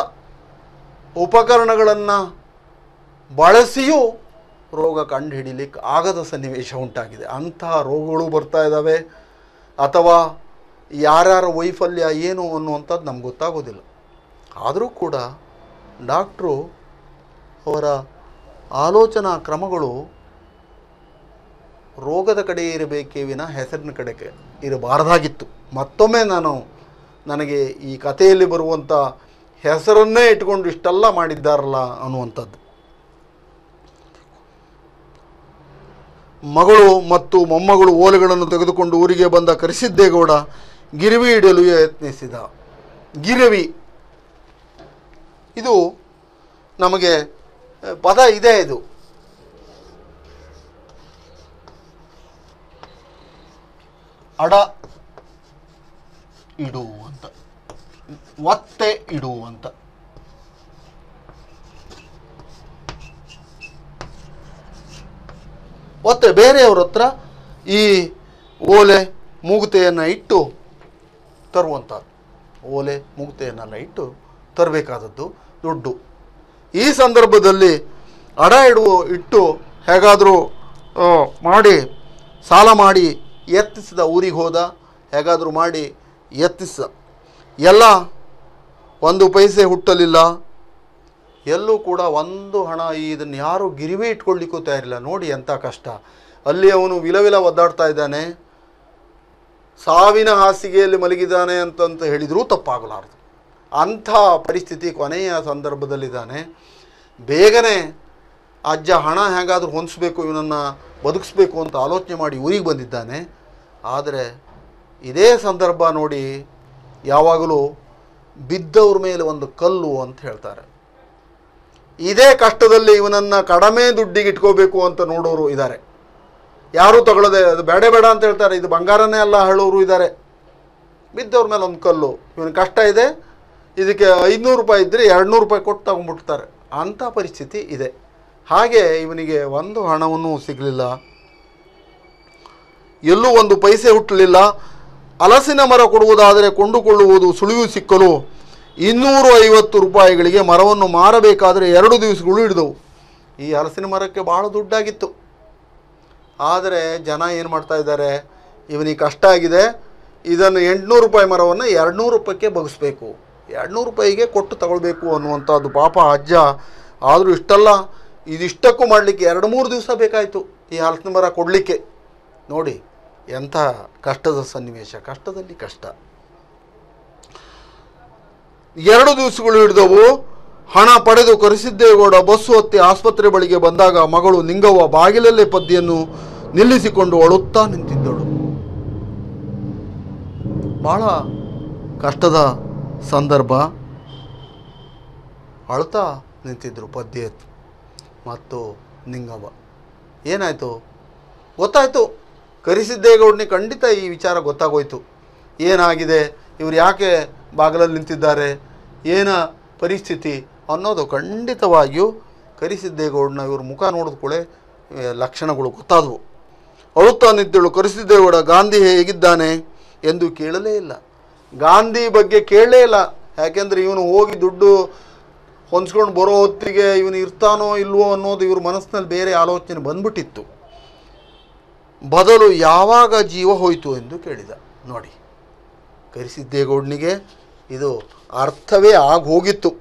ಉಪಕರಣಗಳನ್ನು ಬಳಸಿಯೂ ರೋಗ ಕಂಡುಹಿಡಿಲಿಕ್ಕೆ ಆಗದ ಸನ್ನಿವೇಶ ಉಂಟಾಗಿದೆ. ಅಂತಹ ರೋಗಗಳು ಬರ್ತಾ ಇದ್ದಾವೆ ಅಥವಾ ಯಾರ್ಯಾರ ವೈಫಲ್ಯ ಏನು ಅನ್ನುವಂಥದ್ದು ನಮ್ಗೆ ಗೊತ್ತಾಗೋದಿಲ್ಲ. ಆದರೂ ಕೂಡ ಡಾಕ್ಟ್ರು ಅವರ ಆಲೋಚನಾ ಕ್ರಮಗಳು ರೋಗದ ಕಡೆ ಇರಬೇಕೇ ವಿನ ಹೆಸರಿನ ಕಡೆಗೆ ಇರಬಾರ್ದಾಗಿತ್ತು. ಮತ್ತೊಮ್ಮೆ ನಾನು ನನಗೆ ಈ ಕಥೆಯಲ್ಲಿ ಬರುವಂಥ ಹೆಸರನ್ನೇ ಇಟ್ಕೊಂಡು ಇಷ್ಟೆಲ್ಲ ಮಾಡಿದ್ದಾರಲ್ಲ ಅನ್ನುವಂಥದ್ದು. ಮಗಳು ಮತ್ತು ಮೊಮ್ಮಗಳು ಓಲೆಗಳನ್ನು ತೆಗೆದುಕೊಂಡು ಊರಿಗೆ ಬಂದ ಕರಿಸಿದ್ದೇಗೌಡ ಗಿರಿವಿ ಇಡಲು ಯತ್ನಿಸಿದ. ಗಿರವಿ. ಇದು ನಮಗೆ ಪದ ಇದೆ ಇದು. ಅಡ ಇಡು ಅಂತ ಒತ್ತೆ ಇಡು ಅಂತ ಒತ್ತೆ ಬೇರೆಯವ್ರ ಹತ್ರ ಈ ಓಲೆ ಮೂಗುತೆಯನ್ನು ಇಟ್ಟು ತರುವಂಥದ್ದು ಓಲೆ ಮೂಗುತೆಯನ್ನೆಲ್ಲ ಇಟ್ಟು ತರಬೇಕಾದದ್ದು ದುಡ್ಡು. ಈ ಸಂದರ್ಭದಲ್ಲಿ ಅಡ ಇಡುವ, ಇಟ್ಟು ಹೇಗಾದರೂ ಮಾಡಿ, ಸಾಲ ಮಾಡಿ ಎತ್ತಿಸಿದ ಊರಿಗೆ ಹೋದ, ಹೇಗಾದರೂ ಮಾಡಿ ಯತ್ನಿಸಿದ. ಎಲ್ಲ ಒಂದು ಪೈಸೆ ಹುಟ್ಟಲಿಲ್ಲ. ಎಲ್ಲೂ ಕೂಡ ಒಂದು ಹಣ ಇದನ್ನು ಯಾರೂ ಗಿರಿವಿ ಇಟ್ಕೊಳ್ಳಿಕ್ಕೂ ತಯಾರಿಲ್ಲ. ನೋಡಿ ಎಂಥ ಕಷ್ಟ. ಅಲ್ಲಿ ಅವನು ವಿಲವಿಲ ಒದ್ದಾಡ್ತಾ ಇದ್ದಾನೆ. ಸಾವಿನ ಹಾಸಿಗೆಯಲ್ಲಿ ಮಲಗಿದ್ದಾನೆ ಅಂತಂತ ಹೇಳಿದರೂ ತಪ್ಪಾಗಲಾರದು. ಅಂಥ ಪರಿಸ್ಥಿತಿ ಕೊನೆಯ ಸಂದರ್ಭದಲ್ಲಿದ್ದಾನೆ. ಬೇಗನೆ ಅಜ್ಜ ಹಣ ಹೇಗಾದರೂ ಹೊಂದಿಸ್ಬೇಕು, ಇವನನ್ನು ಬದುಕಿಸ್ಬೇಕು ಅಂತ ಆಲೋಚನೆ ಮಾಡಿ ಊರಿಗೆ ಬಂದಿದ್ದಾನೆ. ಆದರೆ ಇದೇ ಸಂದರ್ಭ ನೋಡಿ ಯಾವಾಗಲೂ ಬಿದ್ದವ್ರ ಮೇಲೆ ಒಂದು ಕಲ್ಲು ಅಂತ ಹೇಳ್ತಾರೆ. ಇದೇ ಕಷ್ಟದಲ್ಲಿ ಇವನನ್ನು ಕಡಿಮೆ ದುಡ್ಡಿಗೆ ಇಟ್ಕೋಬೇಕು ಅಂತ ನೋಡೋರು ಇದ್ದಾರೆ. ಯಾರೂ ತಗೊಳ್ಳದೆ, ಅದು ಬೇಡ ಬೇಡ ಅಂತ ಹೇಳ್ತಾರೆ. ಇದು ಬಂಗಾರನೇ ಅಲ್ಲ ಹೇಳೋರು ಇದ್ದಾರೆ. ಬಿದ್ದವ್ರ ಮೇಲೆ ಒಂದು ಕಲ್ಲು. ಇವನ ಕಷ್ಟ ಇದೆ. ಇದಕ್ಕೆ ಐನೂರು ರೂಪಾಯಿ ಇದ್ದರೆ ಎರಡು ನೂರು ರೂಪಾಯಿ ಕೊಟ್ಟು ತಗೊಂಡ್ಬಿಡ್ತಾರೆ. ಅಂಥ ಪರಿಸ್ಥಿತಿ ಇದೆ. ಹಾಗೆ ಇವನಿಗೆ ಒಂದು ಹಣವನ್ನು ಸಿಗಲಿಲ್ಲ. ಎಲ್ಲೂ ಒಂದು ಪೈಸೆ ಹುಟ್ಟಲಿಲ್ಲ ಹಲಸಿನ ಮರ ಕೊಡುವುದಾದರೆ ಕೊಂಡುಕೊಳ್ಳುವುದು ಸುಳಿವು ಸಿಕ್ಕಲು. ಇನ್ನೂರು ಐವತ್ತು ರೂಪಾಯಿಗಳಿಗೆ ಮರವನ್ನು ಮಾರಬೇಕಾದರೆ ಎರಡು ದಿವಸಗಳು ಹಿಡಿದವು. ಈ ಹಲಸಿನ ಮರಕ್ಕೆ ಭಾಳ ದುಡ್ಡಾಗಿತ್ತು. ಆದರೆ ಜನ ಏನು ಮಾಡ್ತಾ ಇದ್ದಾರೆ? ಇವನಿಗೆ ಕಷ್ಟ ಆಗಿದೆ. ಇದನ್ನು ಎಂಟುನೂರು ರೂಪಾಯಿ ಮರವನ್ನು ಎರಡುನೂರು ರೂಪಾಯಿಗೆ ಬಗ್ಗಿಸ್ಬೇಕು. ಎರಡುನೂರು ರೂಪಾಯಿಗೆ ಕೊಟ್ಟು ತಗೊಳ್ಬೇಕು ಅನ್ನುವಂಥದ್ದು ಪಾಪ ಅಜ್ಜ. ಆದರೂ ಇಷ್ಟಲ್ಲ. ಇದಿಷ್ಟಕ್ಕೂ ಮಾಡಲಿಕ್ಕೆ ಎರಡು ಮೂರು ದಿವಸ ಬೇಕಾಯಿತು ಈ ಹಲಸಿನ ಮರ ಕೊಡಲಿಕ್ಕೆ. ನೋಡಿ ಎಂಥ ಕಷ್ಟದ ಸನ್ನಿವೇಶ? ಕಷ್ಟದಲ್ಲಿ ಕಷ್ಟ. ಎರಡು ದಿವಸಗಳು ಹಿಡಿದವು. ಹಣ ಪಡೆದು ಕರೆಸಿದ್ದೇಗೌಡ ಬಸ್ಸು ಹತ್ತಿ ಆಸ್ಪತ್ರೆ ಬಳಿಗೆ ಬಂದಾಗ ಮಗಳು ನಿಂಗವ್ವ ಬಾಗಿಲಲ್ಲೇ ಪದ್ಯನ್ನು ನಿಲ್ಲಿಸಿಕೊಂಡು ಅಳುತ್ತಾ ನಿಂತಿದ್ದಳು. ಬಹಳ ಕಷ್ಟದ ಸಂದರ್ಭ. ಅಳ್ತಾ ನಿಂತಿದ್ರು ಪದ್ಯ ಮತ್ತು ನಿಂಗವ್ವ. ಏನಾಯಿತು? ಗೊತ್ತಾಯಿತು. ಕರೆಸಿದ್ದೇಗೌಡನಿಗೆ ಖಂಡಿತ ಈ ವಿಚಾರ ಗೊತ್ತಾಗೋಯ್ತು. ಏನಾಗಿದೆ? ಇವರು ಯಾಕೆ ಬಾಗಿಲಲ್ಲಿ ನಿಂತಿದ್ದಾರೆ? ಏನ ಪರಿಸ್ಥಿತಿ? ಅನ್ನೋದು ಖಂಡಿತವಾಗಿಯೂ ಕರಿಸಿದ್ದೇಗೌಡನ ಇವ್ರ ಮುಖ ನೋಡಿದ ಕೂಡಲೇ ಲಕ್ಷಣಗಳು ಗೊತ್ತಾದವು. ಅಳುತ್ತಾ ನಿಂತಳು ಕರೆಸಿದ್ದೇಗೌಡ ಗಾಂಧಿ ಹೇಗಿದ್ದಾನೆ ಎಂದು ಕೇಳಲೇ ಇಲ್ಲ. ಗಾಂಧಿ ಬಗ್ಗೆ ಕೇಳಲೇ ಇಲ್ಲ. ಯಾಕೆಂದರೆ ಇವನು ಹೋಗಿ ದುಡ್ಡು ಹೊಂಚ್ಕೊಂಡು ಬರೋ ಹೊತ್ತಿಗೆ ಇವನು ಇರ್ತಾನೋ ಇಲ್ವೋ ಅನ್ನೋದು ಇವ್ರ ಮನಸ್ಸಿನಲ್ಲಿ ಬೇರೆ ಆಲೋಚನೆ ಬಂದ್ಬಿಟ್ಟಿತ್ತು. ಬದಲು ಯಾವಾಗ ಜೀವ ಹೋಯಿತು ಎಂದು ಕೇಳಿದ. ನೋಡಿ ಕರಿಸಿದ್ದೇಗೌಡನಿಗೆ ಇದು ಅರ್ಥವೇ ಆಗಿ ಹೋಗಿತ್ತು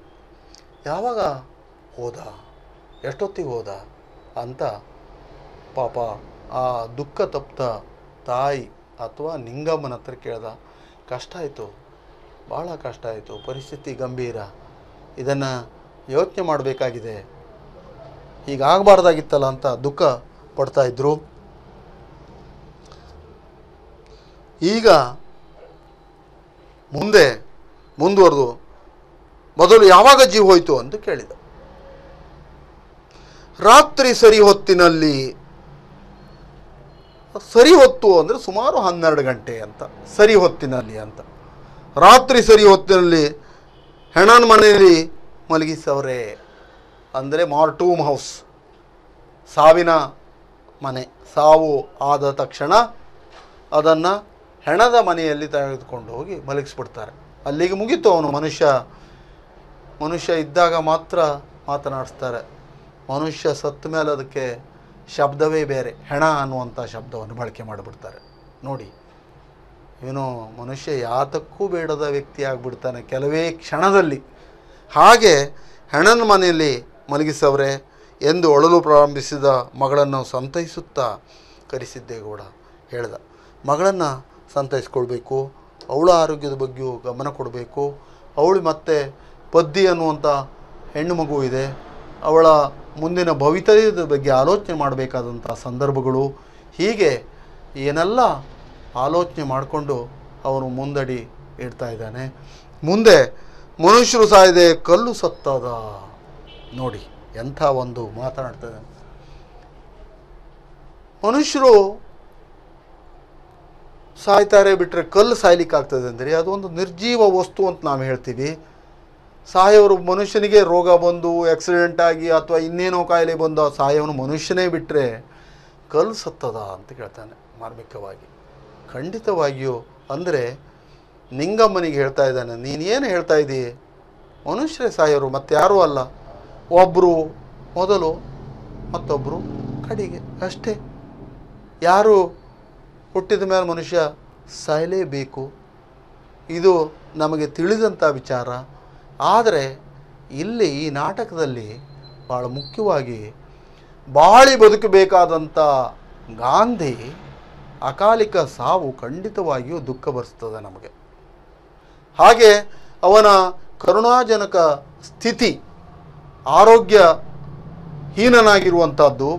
ಯಾವಾಗ? ಹೋದ, ಎಷ್ಟೊತ್ತಿಗೆ ಹೋದ ಅಂತ ಪಾಪ ಆ ದುಃಖ ತಪ್ತ ತಾಯಿ ಅಥವಾ ನಿಂಗಮ್ಮನ ಹತ್ರ ಕೇಳ್ದ. ಕಷ್ಟ ಆಯಿತು ಭಾಳ ಕಷ್ಟ ಆಯಿತು, ಪರಿಸ್ಥಿತಿ ಗಂಭೀರ. ಇದನ್ನು ಯೋಚನೆ ಮಾಡಬೇಕಾಗಿದೆ. ಹೀಗಾಗಬಾರ್ದಾಗಿತ್ತಲ್ಲ ಅಂತ ದುಃಖ ಪಡ್ತಾ ಇದ್ರು ಈಗ ಮುಂದೆ ಮುಂದುವರೆದು ಮೊದಲು ಯಾವಾಗ ಜೀವ ಹೋಯಿತು ಅಂತ ಕೇಳಿದ. ರಾತ್ರಿ ಸರಿ ಹೊತ್ತಿನಲ್ಲಿ ಸರಿ ಹೊತ್ತು ಅಂದರೆ ಸುಮಾರು ಹನ್ನೆರಡು ಗಂಟೆ ಅಂತ, ಸರಿ ಹೊತ್ತಿನಲ್ಲಿ ಅಂತ. ರಾತ್ರಿ ಸರಿ ಹೊತ್ತಿನಲ್ಲಿ ಹೆಣನ್ ಮನೆಯಲ್ಲಿ ಮಲಗಿಸವ್ರೆ ಅಂದರೆ ಮಾರ್ಟೂಮ್ ಹೌಸ್, ಸಾವಿನ ಮನೆ, ಸಾವು ಆದ ತಕ್ಷಣ ಅದನ್ನು ಹೆಣದ ಮನೆಯಲ್ಲಿ ತೆಗೆದುಕೊಂಡು ಹೋಗಿ ಮಲಗಿಸ್ಬಿಡ್ತಾರೆ. ಅಲ್ಲಿಗೆ ಮುಗಿತು ಅವನು. ಮನುಷ್ಯ ಮನುಷ್ಯ ಇದ್ದಾಗ ಮಾತ್ರ ಮಾತನಾಡಿಸ್ತಾರೆ. ಮನುಷ್ಯ ಸತ್ತ ಮೇಲೆ ಅದಕ್ಕೆ ಶಬ್ದವೇ ಬೇರೆ. ಹೆಣ ಅನ್ನುವಂಥ ಶಬ್ದವನ್ನು ಬಳಕೆ ಮಾಡಿಬಿಡ್ತಾರೆ. ನೋಡಿ, ಇವನು ಮನುಷ್ಯ ಯಾತಕ್ಕೂ ಬೇಡದ ವ್ಯಕ್ತಿ ಆಗಿಬಿಡ್ತಾನೆ. ಕೆಲವೇ ಕ್ಷಣದಲ್ಲಿ. ಹಾಗೆ ಹೆಣನ ಮನೆಯಲ್ಲಿ ಮಲಗಿಸವ್ರೆ ಎಂದು ಒಳಲು ಪ್ರಾರಂಭಿಸಿದ ಮಗಳನ್ನು ಸಂತೈಸುತ್ತಾ ಕರೆಸಿದ್ದೇಗೌಡ ಹೇಳ್ದ. ಮಗಳನ್ನು ಸಂತೈಸ್ಕೊಳ್ಬೇಕು, ಅವಳ ಆರೋಗ್ಯದ ಬಗ್ಗೆಯೂ ಗಮನ ಕೊಡಬೇಕು. ಅವಳು ಮತ್ತೆ ಪದ್ದಿ ಅನ್ನುವಂಥ ಹೆಣ್ಣು ಮಗು ಇದೆ. ಅವಳ ಮುಂದಿನ ಭವಿತವ್ಯದ ಬಗ್ಗೆ ಆಲೋಚನೆ ಮಾಡಬೇಕಾದಂಥ ಸಂದರ್ಭಗಳು. ಹೀಗೆ ಏನೆಲ್ಲ ಆಲೋಚನೆ ಮಾಡಿಕೊಂಡು ಅವನು ಮುಂದಡಿ ಇಡ್ತಾ ಇದ್ದಾನೆ. ಮುಂದೆ ಮನುಷ್ಯರು ಸಾಯದೆ ಕಲ್ಲು ಸತ್ತದ. ನೋಡಿ ಎಂಥ ಒಂದು ಮಾತನಾಡ್ತಾ ಇದ್ದಾನೆ. ಮನುಷ್ಯರು ಸಾಯ್ತಾರೆ ಬಿಟ್ಟರೆ ಕಲ್ಲು ಸಾಯ್ಲಿಕ್ಕಾಗ್ತದೆ ಅಂದರೆ ಅದೊಂದು ನಿರ್ಜೀವ ವಸ್ತು ಅಂತ ನಾವು ಹೇಳ್ತೀವಿ. ಸಾಯೋರು ಮನುಷ್ಯನಿಗೆ ರೋಗ ಬಂದು ಆಕ್ಸಿಡೆಂಟ್ ಆಗಿ ಅಥವಾ ಇನ್ನೇನೋ ಕಾಯಿಲೆ ಬಂದು ಸಾಯೋನು ಮನುಷ್ಯನೇ ಬಿಟ್ಟರೆ ಕಲ್ಲು ಸತ್ತದ ಅಂತ ಕೇಳ್ತಾನೆ ಮಾರ್ಮಿಕವಾಗಿ. ಖಂಡಿತವಾಗಿಯೂ ಅಂದರೆ ನಿಂಗಮ್ಮನಿಗೆ ಹೇಳ್ತಾ ಇದ್ದಾನೆ ನೀನೇನು ಹೇಳ್ತಾ ಇದ್ದೀ? ಮನುಷ್ಯರೇ ಸಾಯೋರು ಮತ್ತಾರೂ ಅಲ್ಲ. ಒಬ್ಬರು ಮೊದಲು ಮತ್ತೊಬ್ಬರು ಕಡೆಗೆ ಅಷ್ಟೇ. ಯಾರು ಹುಟ್ಟಿದ ಮೇಲೆ ಮನುಷ್ಯ ಸಾಯಲೇಬೇಕು. ಇದು ನಮಗೆ ತಿಳಿದಂಥ ವಿಚಾರ. ಆದರೆ ಇಲ್ಲಿ ಈ ನಾಟಕದಲ್ಲಿ ಭಾಳ ಮುಖ್ಯವಾಗಿ ಬಾಳಿ ಬದುಕಬೇಕಾದಂಥ ಗಾಂಧಿ ಅಕಾಲಿಕ ಸಾವು ಖಂಡಿತವಾಗಿಯೂ ದುಃಖ ಬರೆಸ್ತದೆ ನಮಗೆ. ಹಾಗೆ ಅವನ ಕರುಣಾಜನಕ ಸ್ಥಿತಿ ಆರೋಗ್ಯ ಹೀನನಾಗಿರುವಂಥದ್ದು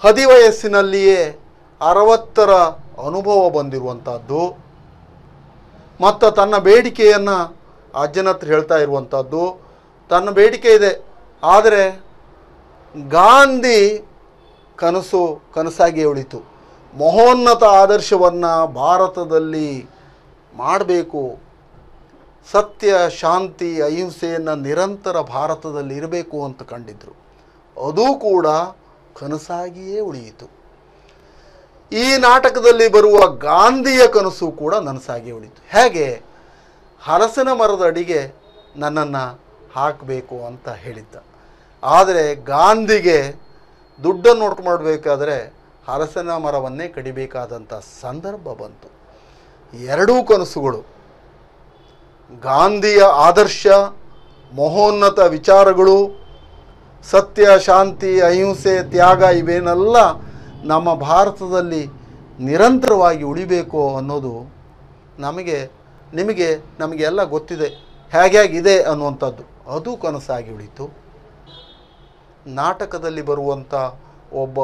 ಹದಿವಯಸ್ಸಿನಲ್ಲಿಯೇ ಅರವತ್ತರ ಅನುಭವ ಬಂದಿರುವಂಥದ್ದು ಮತ್ತು ತನ್ನ ಬೇಡಿಕೆಯನ್ನು ಅಜ್ಜನ ಹತ್ರ ಹೇಳ್ತಾ ಇರುವಂಥದ್ದು ತನ್ನ ಬೇಡಿಕೆ ಇದೆ, ಆದರೆ ಗಾಂಧಿ ಕನಸು ಕನಸಾಗಿ ಉಳಿತು. ಮಹೋನ್ನತ ಆದರ್ಶವನ್ನು ಭಾರತದಲ್ಲಿ ಮಾಡಬೇಕು, ಸತ್ಯ, ಶಾಂತಿ, ಅಹಿಂಸೆಯನ್ನು ನಿರಂತರ ಭಾರತದಲ್ಲಿ ಇರಬೇಕು ಅಂತ ಕಂಡಿದ್ದರು ಅದೂ ಕೂಡ ಕನಸಾಗಿಯೇ ಉಳಿಯಿತು. ಈ ನಾಟಕದಲ್ಲಿ ಬರುವ ಗಾಂಧಿಯ ಕನಸು ಕೂಡ ನನಸಾಗಿ ಉಳಿತು. ಹೇಗೆ? ಹಲಸಿನ ಮರದ ಅಡಿಗೆ ನನ್ನನ್ನು ಹಾಕಬೇಕು ಅಂತ ಹೇಳಿದ್ದ. ಆದರೆ ಗಾಂಧಿಗೆ ದುಡ್ಡನ್ನು ನೋಟ್ ಮಾಡಬೇಕಾದ್ರೆ ಹಲಸಿನ ಮರವನ್ನೇ ಕಡಿಬೇಕಾದಂಥ ಸಂದರ್ಭ ಬಂತು. ಎರಡೂ ಕನಸುಗಳು, ಗಾಂಧಿಯ ಆದರ್ಶ, ಮಹೋನ್ನತ ವಿಚಾರಗಳು, ಸತ್ಯ, ಶಾಂತಿ, ಅಹಿಂಸೆ, ತ್ಯಾಗ ಇವೇನೆಲ್ಲ ನಮ್ಮ ಭಾರತದಲ್ಲಿ ನಿರಂತರವಾಗಿ ಉಳಿಬೇಕು ಅನ್ನೋದು ನಮಗೆ, ನಿಮಗೆ, ನಮಗೆಲ್ಲ ಗೊತ್ತಿದೆ. ಹೇಗಾಗಿದೆ ಅನ್ನುವಂಥದ್ದು. ಅದು ಕನಸಾಗಿ ಉಳಿತು. ನಾಟಕದಲ್ಲಿ ಬರುವಂಥ ಒಬ್ಬ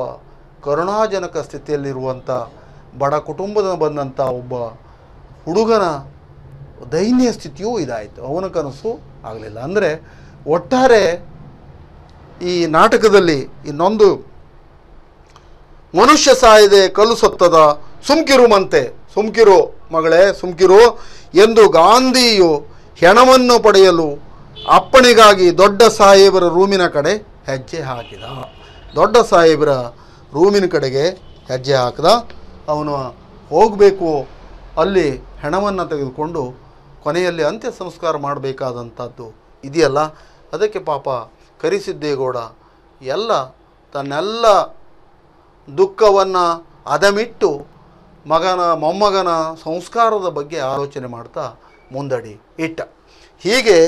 ಕರುಣಾಜನಕ ಸ್ಥಿತಿಯಲ್ಲಿರುವಂಥ, ಬಡ ಕುಟುಂಬದ ಬಂದಂಥ ಒಬ್ಬ ಹುಡುಗನ ದೈನ್ಯ ಸ್ಥಿತಿಯೂ ಇದಾಯಿತು. ಅವನ ಕನಸು ಆಗಲಿಲ್ಲ. ಅಂದರೆ ಒಟ್ಟಾರೆ ಈ ನಾಟಕದಲ್ಲಿ ಇನ್ನೊಂದು ಮನುಷ್ಯ ಸಾಯದೆ ಕಲ್ಲು ಸತ್ತದ ಸುಮ್ಕಿರು ಮಂತೆ. ಸುಮ್ಕಿರು ಮಗಳೇ, ಸುಮ್ಕಿರು ಎಂದು ಗಾಂಧಿಯು ಹೆಣವನ್ನು ಪಡೆಯಲು ಅಪ್ಪಣೆಗಾಗಿ ದೊಡ್ಡ ಸಾಹೇಬರ ರೂಮಿನ ಕಡೆ ಹೆಜ್ಜೆ ಹಾಕಿದ. ದೊಡ್ಡ ಸಾಹೇಬರ ರೂಮಿನ ಕಡೆಗೆ ಹೆಜ್ಜೆ ಹಾಕಿದ. ಅವನು ಹೋಗಬೇಕು, ಅಲ್ಲಿ ಹೆಣವನ್ನು ತೆಗೆದುಕೊಂಡು ಕೊನೆಯಲ್ಲಿ ಅಂತ್ಯ ಸಂಸ್ಕಾರ ಮಾಡಬೇಕಾದಂಥದ್ದು ಇದೆಯಲ್ಲ? ಅದಕ್ಕೆ ಪಾಪ ಕರಿಸಿದ್ದೇಗೌಡ ಎಲ್ಲ ತನ್ನೆಲ್ಲ ದುಃಖವನ್ನು ಅದಮಿಟ್ಟು ಮಗನ, ಮೊಮ್ಮಗನ ಸಂಸ್ಕಾರದ ಬಗ್ಗೆ ಆಲೋಚನೆ ಮಾಡ್ತಾ ಮುಂದಡಿ ಇಟ್ಟ. ಹೀಗೆ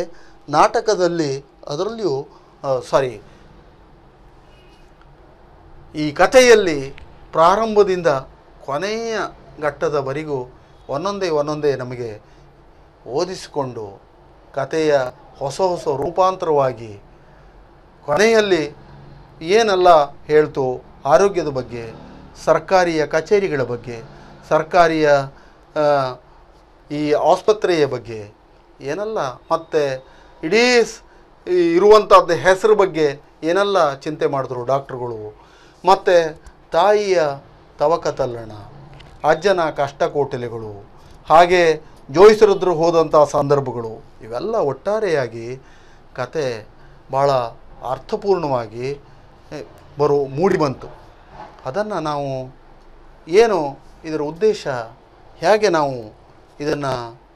ನಾಟಕದಲ್ಲಿ ಅದರಲ್ಲಿಯೂ ಸಾರಿ ಈ ಕಥೆಯಲ್ಲಿ ಪ್ರಾರಂಭದಿಂದ ಕೊನೆಯ ಘಟ್ಟದವರೆಗೂ ಒಂದೊಂದೇ ಒಂದೊಂದೇ ನಮಗೆ ಓದಿಸಿಕೊಂಡು ಕಥೆಯ ಹೊಸ ಹೊಸ ರೂಪಾಂತರವಾಗಿ ಕೊನೆಯಲ್ಲಿ ಏನೆಲ್ಲ ಹೇಳ್ತು ಆರೋಗ್ಯದ ಬಗ್ಗೆ, ಸರ್ಕಾರಿಯ ಕಚೇರಿಗಳ ಬಗ್ಗೆ, ಸರ್ಕಾರಿಯ ಈ ಆಸ್ಪತ್ರೆಯ ಬಗ್ಗೆ ಏನೆಲ್ಲ, ಮತ್ತು ಇಡೀ ಇರುವಂಥದ್ದು ಹೆಸರು ಬಗ್ಗೆ ಏನೆಲ್ಲ ಚಿಂತೆ ಮಾಡಿದ್ರು ಡಾಕ್ಟ್ರುಗಳು. ಮತ್ತು ತಾಯಿಯ ತವಕ ತಲ್ಲಣ ಅಜ್ಜನ ಕಷ್ಟ ಕೋಟಲೆಗಳು ಹಾಗೆ ಜೋಯಿಸರುದ್ರು ಹೋದಂಥ ಸಂದರ್ಭಗಳು, ಇವೆಲ್ಲ ಒಟ್ಟಾರೆಯಾಗಿ ಕತೆ ಭಾಳ ಅರ್ಥಪೂರ್ಣವಾಗಿ ಬರೋ ಮೂಡಿ ಬಂತು. ಅದನ್ನು ನಾವು ಏನು ಇದರ ಉದ್ದೇಶ ಹೇಗೆ ನಾವು ಇದನ್ನು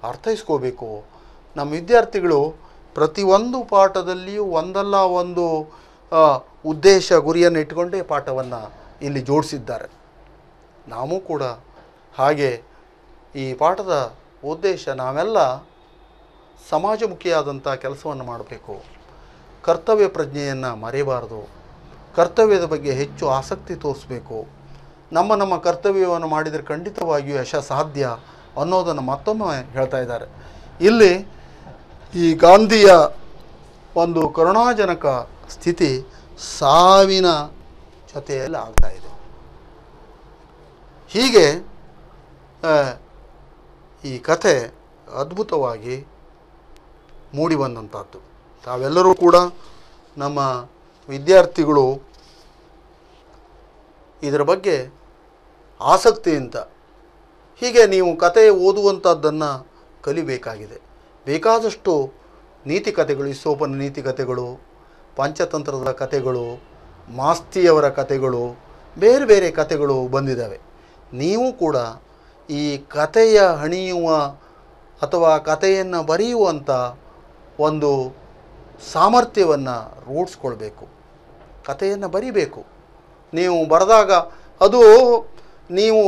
ಅರ್ಥೈಸ್ಕೋಬೇಕು? ನಮ್ಮ ವಿದ್ಯಾರ್ಥಿಗಳು ಪ್ರತಿಯೊಂದು ಪಾಠದಲ್ಲಿಯೂ ಒಂದಲ್ಲ ಒಂದು ಉದ್ದೇಶ ಗುರಿಯನ್ನು ಇಟ್ಕೊಂಡೇ ಪಾಠವನ್ನು ಇಲ್ಲಿ ಜೋಡಿಸಿದ್ದಾರೆ. ನಾವು ಕೂಡ ಹಾಗೆ ಈ ಪಾಠದ ಉದ್ದೇಶ ನಾವೆಲ್ಲ ಸಮಾಜಮುಖಿಯಾದಂಥ ಕೆಲಸವನ್ನು ಮಾಡಬೇಕು. ಕರ್ತವ್ಯ ಪ್ರಜ್ಞೆಯನ್ನು ಮರೆಯಬಾರದು. ಕರ್ತವ್ಯದ ಬಗ್ಗೆ ಹೆಚ್ಚು ಆಸಕ್ತಿ ತೋರಿಸಬೇಕು. ನಮ್ಮ ನಮ್ಮ ಕರ್ತವ್ಯವನ್ನು ಮಾಡಿದರೆ ಖಂಡಿತವಾಗಿಯೂ ಯಶ ಸಾಧ್ಯ ಅನ್ನೋದನ್ನು ಮತ್ತೊಮ್ಮೆ ಹೇಳ್ತಾ ಇದ್ದಾರೆ. ಇಲ್ಲಿ ಈ ಗಾಂಧಿಯ ಒಂದು ಕರುಣಾಜನಕ ಸ್ಥಿತಿ ಸಾವಿನ ಜೊತೆಯಲ್ಲಿ ಇದೆ. ಹೀಗೆ ಈ ಕಥೆ ಅದ್ಭುತವಾಗಿ ಮೂಡಿ ಬಂದಂಥದ್ದು ತಾವೆಲ್ಲರೂ ಕೂಡ ನಮ್ಮ ವಿದ್ಯಾರ್ಥಿಗಳು ಇದರ ಬಗ್ಗೆ ಆಸಕ್ತಿಯಿಂದ ಹೀಗೆ ನೀವು ಕತೆ ಓದುವಂಥದ್ದನ್ನು ಕಲಿಬೇಕಾಗಿದೆ. ಬೇಕಾದಷ್ಟು ನೀತಿ ಕಥೆಗಳು, ಇಸೋಪನ ನೀತಿ ಕಥೆಗಳು, ಪಂಚತಂತ್ರದ ಕಥೆಗಳು, ಮಾಸ್ತಿಯವರ ಕಥೆಗಳು, ಬೇರೆ ಬೇರೆ ಕಥೆಗಳು ಬಂದಿದ್ದಾವೆ. ನೀವು ಕೂಡ ಈ ಕಥೆಯ ಹಣಿಯುವ ಅಥವಾ ಕಥೆಯನ್ನು ಬರೆಯುವಂಥ ಒಂದು ಸಾಮರ್ಥ್ಯವನ್ನು ರೂಢಿಸ್ಕೊಳ್ಬೇಕು. ಕಥೆಯನ್ನು ಬರಿಬೇಕು. ನೀವು ಬರೆದಾಗ ಅದು ನೀವು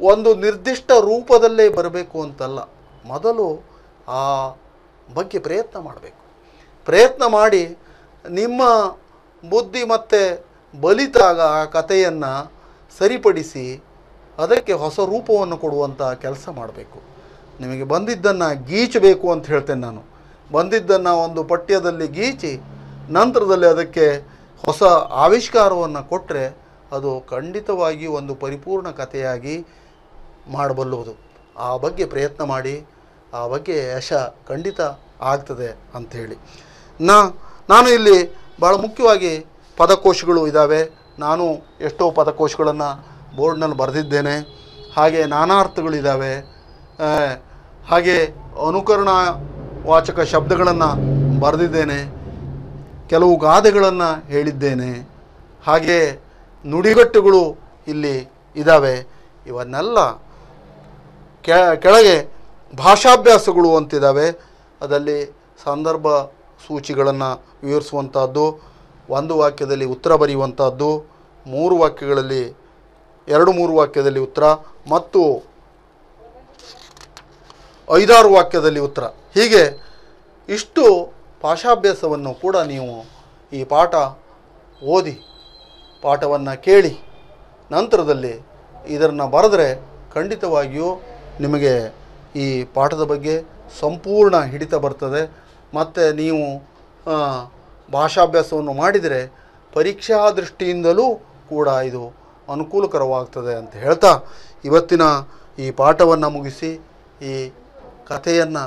ಒಂದು ನಿರ್ದಿಷ್ಟ ರೂಪದಲ್ಲೇ ಬರಬೇಕು ಅಂತಲ್ಲ. ಮೊದಲು ಆ ಬಗ್ಗೆ ಪ್ರಯತ್ನ ಮಾಡಬೇಕು. ಪ್ರಯತ್ನ ಮಾಡಿ ನಿಮ್ಮ ಬುದ್ಧಿ ಮತ್ತು ಬಲಿತಾಗ ಆ ಕಥೆಯನ್ನು ಸರಿಪಡಿಸಿ ಅದಕ್ಕೆ ಹೊಸ ರೂಪವನ್ನು ಕೊಡುವಂಥ ಕೆಲಸ ಮಾಡಬೇಕು. ನಿಮಗೆ ಬಂದಿದ್ದನ್ನು ಗೀಚಬೇಕು ಅಂತ ಹೇಳ್ತೇನೆ ನಾನು. ಬಂದಿದ್ದನ್ನು ಒಂದು ಪಠ್ಯದಲ್ಲಿ ಗೀಚಿ, ನಂತರದಲ್ಲಿ ಅದಕ್ಕೆ ಹೊಸ ಆವಿಷ್ಕಾರವನ್ನು ಕೊಟ್ಟರೆ ಅದು ಖಂಡಿತವಾಗಿ ಒಂದು ಪರಿಪೂರ್ಣ ಕಥೆಯಾಗಿ ಮಾಡಬಲ್ಲುವುದು ಆ ಬಗ್ಗೆ ಪ್ರಯತ್ನ ಮಾಡಿ, ಆ ಬಗ್ಗೆ ಯಶ ಖಂಡಿತ ಆಗ್ತದೆ ಅಂಥೇಳಿ. ನಾ, ನಾನು ಇಲ್ಲಿ ಭಾಳ ಮುಖ್ಯವಾಗಿ ಪದಕೋಶಗಳು ಇದ್ದಾವೆ ನಾನು ಎಷ್ಟೋ ಪದಕೋಶಗಳನ್ನು ಬೋರ್ಡ್ನಲ್ಲಿ ಬರೆದಿದ್ದೇನೆ. ಹಾಗೆ ನಾನಾರ್ಥಗಳಿದ್ದಾವೆ ಹಾಗೆ ಅನುಕರಣ ವಾಚಕ ಶಬ್ದಗಳನ್ನು ಬರೆದಿದ್ದೇನೆ. ಕೆಲವು ಗಾದೆಗಳನ್ನು ಹೇಳಿದ್ದೇನೆ. ಹಾಗೆ ನುಡಿಗಟ್ಟುಗಳು ಇಲ್ಲಿ ಇದ್ದಾವೆ ಇವನ್ನೆಲ್ಲ ಕೆಳಗೆ ಭಾಷಾಭ್ಯಾಸಗಳು ಅಂತಿದ್ದಾವೆ ಅದರಲ್ಲಿ ಸಂದರ್ಭ ಸೂಚಿಗಳನ್ನು ವಿವರಿಸುವಂಥದ್ದು ಒಂದು ವಾಕ್ಯದಲ್ಲಿ ಉತ್ತರ ಬರೆಯುವಂಥದ್ದು ಮೂರು ವಾಕ್ಯಗಳಲ್ಲಿ, ಎರಡು ಮೂರು ವಾಕ್ಯದಲ್ಲಿ ಉತ್ತರ ಮತ್ತು ಐದಾರು ವಾಕ್ಯದಲ್ಲಿ ಉತ್ತರ. ಹೀಗೆ ಇಷ್ಟು ಭಾಷಾಭ್ಯಾಸವನ್ನು ಕೂಡ ನೀವು ಈ ಪಾಠ ಓದಿ, ಪಾಠವನ್ನು ಕೇಳಿ, ನಂತರದಲ್ಲಿ ಇದನ್ನು ಬರೆದ್ರೆ ಖಂಡಿತವಾಗಿಯೂ ನಿಮಗೆ ಈ ಪಾಠದ ಬಗ್ಗೆ ಸಂಪೂರ್ಣ ಹಿಡಿತ ಬರ್ತದೆ. ಮತ್ತು ನೀವು ಭಾಷಾಭ್ಯಾಸವನ್ನು ಮಾಡಿದರೆ ಪರೀಕ್ಷಾ ದೃಷ್ಟಿಯಿಂದಲೂ ಕೂಡ ಇದು ಅನುಕೂಲಕರವಾಗ್ತದೆ ಅಂತ ಹೇಳ್ತಾ ಇವತ್ತಿನ ಈ ಪಾಠವನ್ನು ಮುಗಿಸಿ, ಈ ಕಥೆಯನ್ನು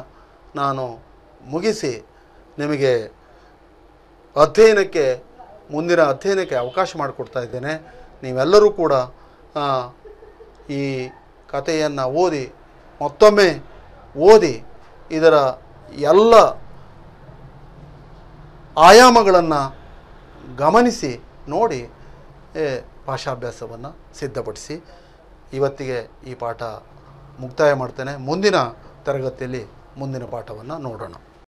ನಾನು ಮುಗಿಸಿ ನಿಮಗೆ ಅಧ್ಯಯನಕ್ಕೆ, ಮುಂದಿನ ಅಧ್ಯಯನಕ್ಕೆ ಅವಕಾಶ ಮಾಡಿಕೊಡ್ತಾ ಇದ್ದೇನೆ. ನೀವೆಲ್ಲರೂ ಕೂಡ ಈ ಕಥೆಯನ್ನು ಓದಿ, ಮತ್ತೊಮ್ಮೆ ಓದಿ, ಇದರ ಎಲ್ಲ ಆಯಾಮಗಳನ್ನು ಗಮನಿಸಿ, ನೋಡಿ ಭಾಷಾಭ್ಯಾಸವನ್ನು ಸಿದ್ಧಪಡಿಸಿ. ಇವತ್ತಿಗೆ ಈ ಪಾಠ ಮುಕ್ತಾಯ ಮಾಡ್ತೇನೆ. ಮುಂದಿನ ತರಗತಿಯಲ್ಲಿ ಮುಂದಿನ ಪಾಠವನ್ನು ನೋಡೋಣ.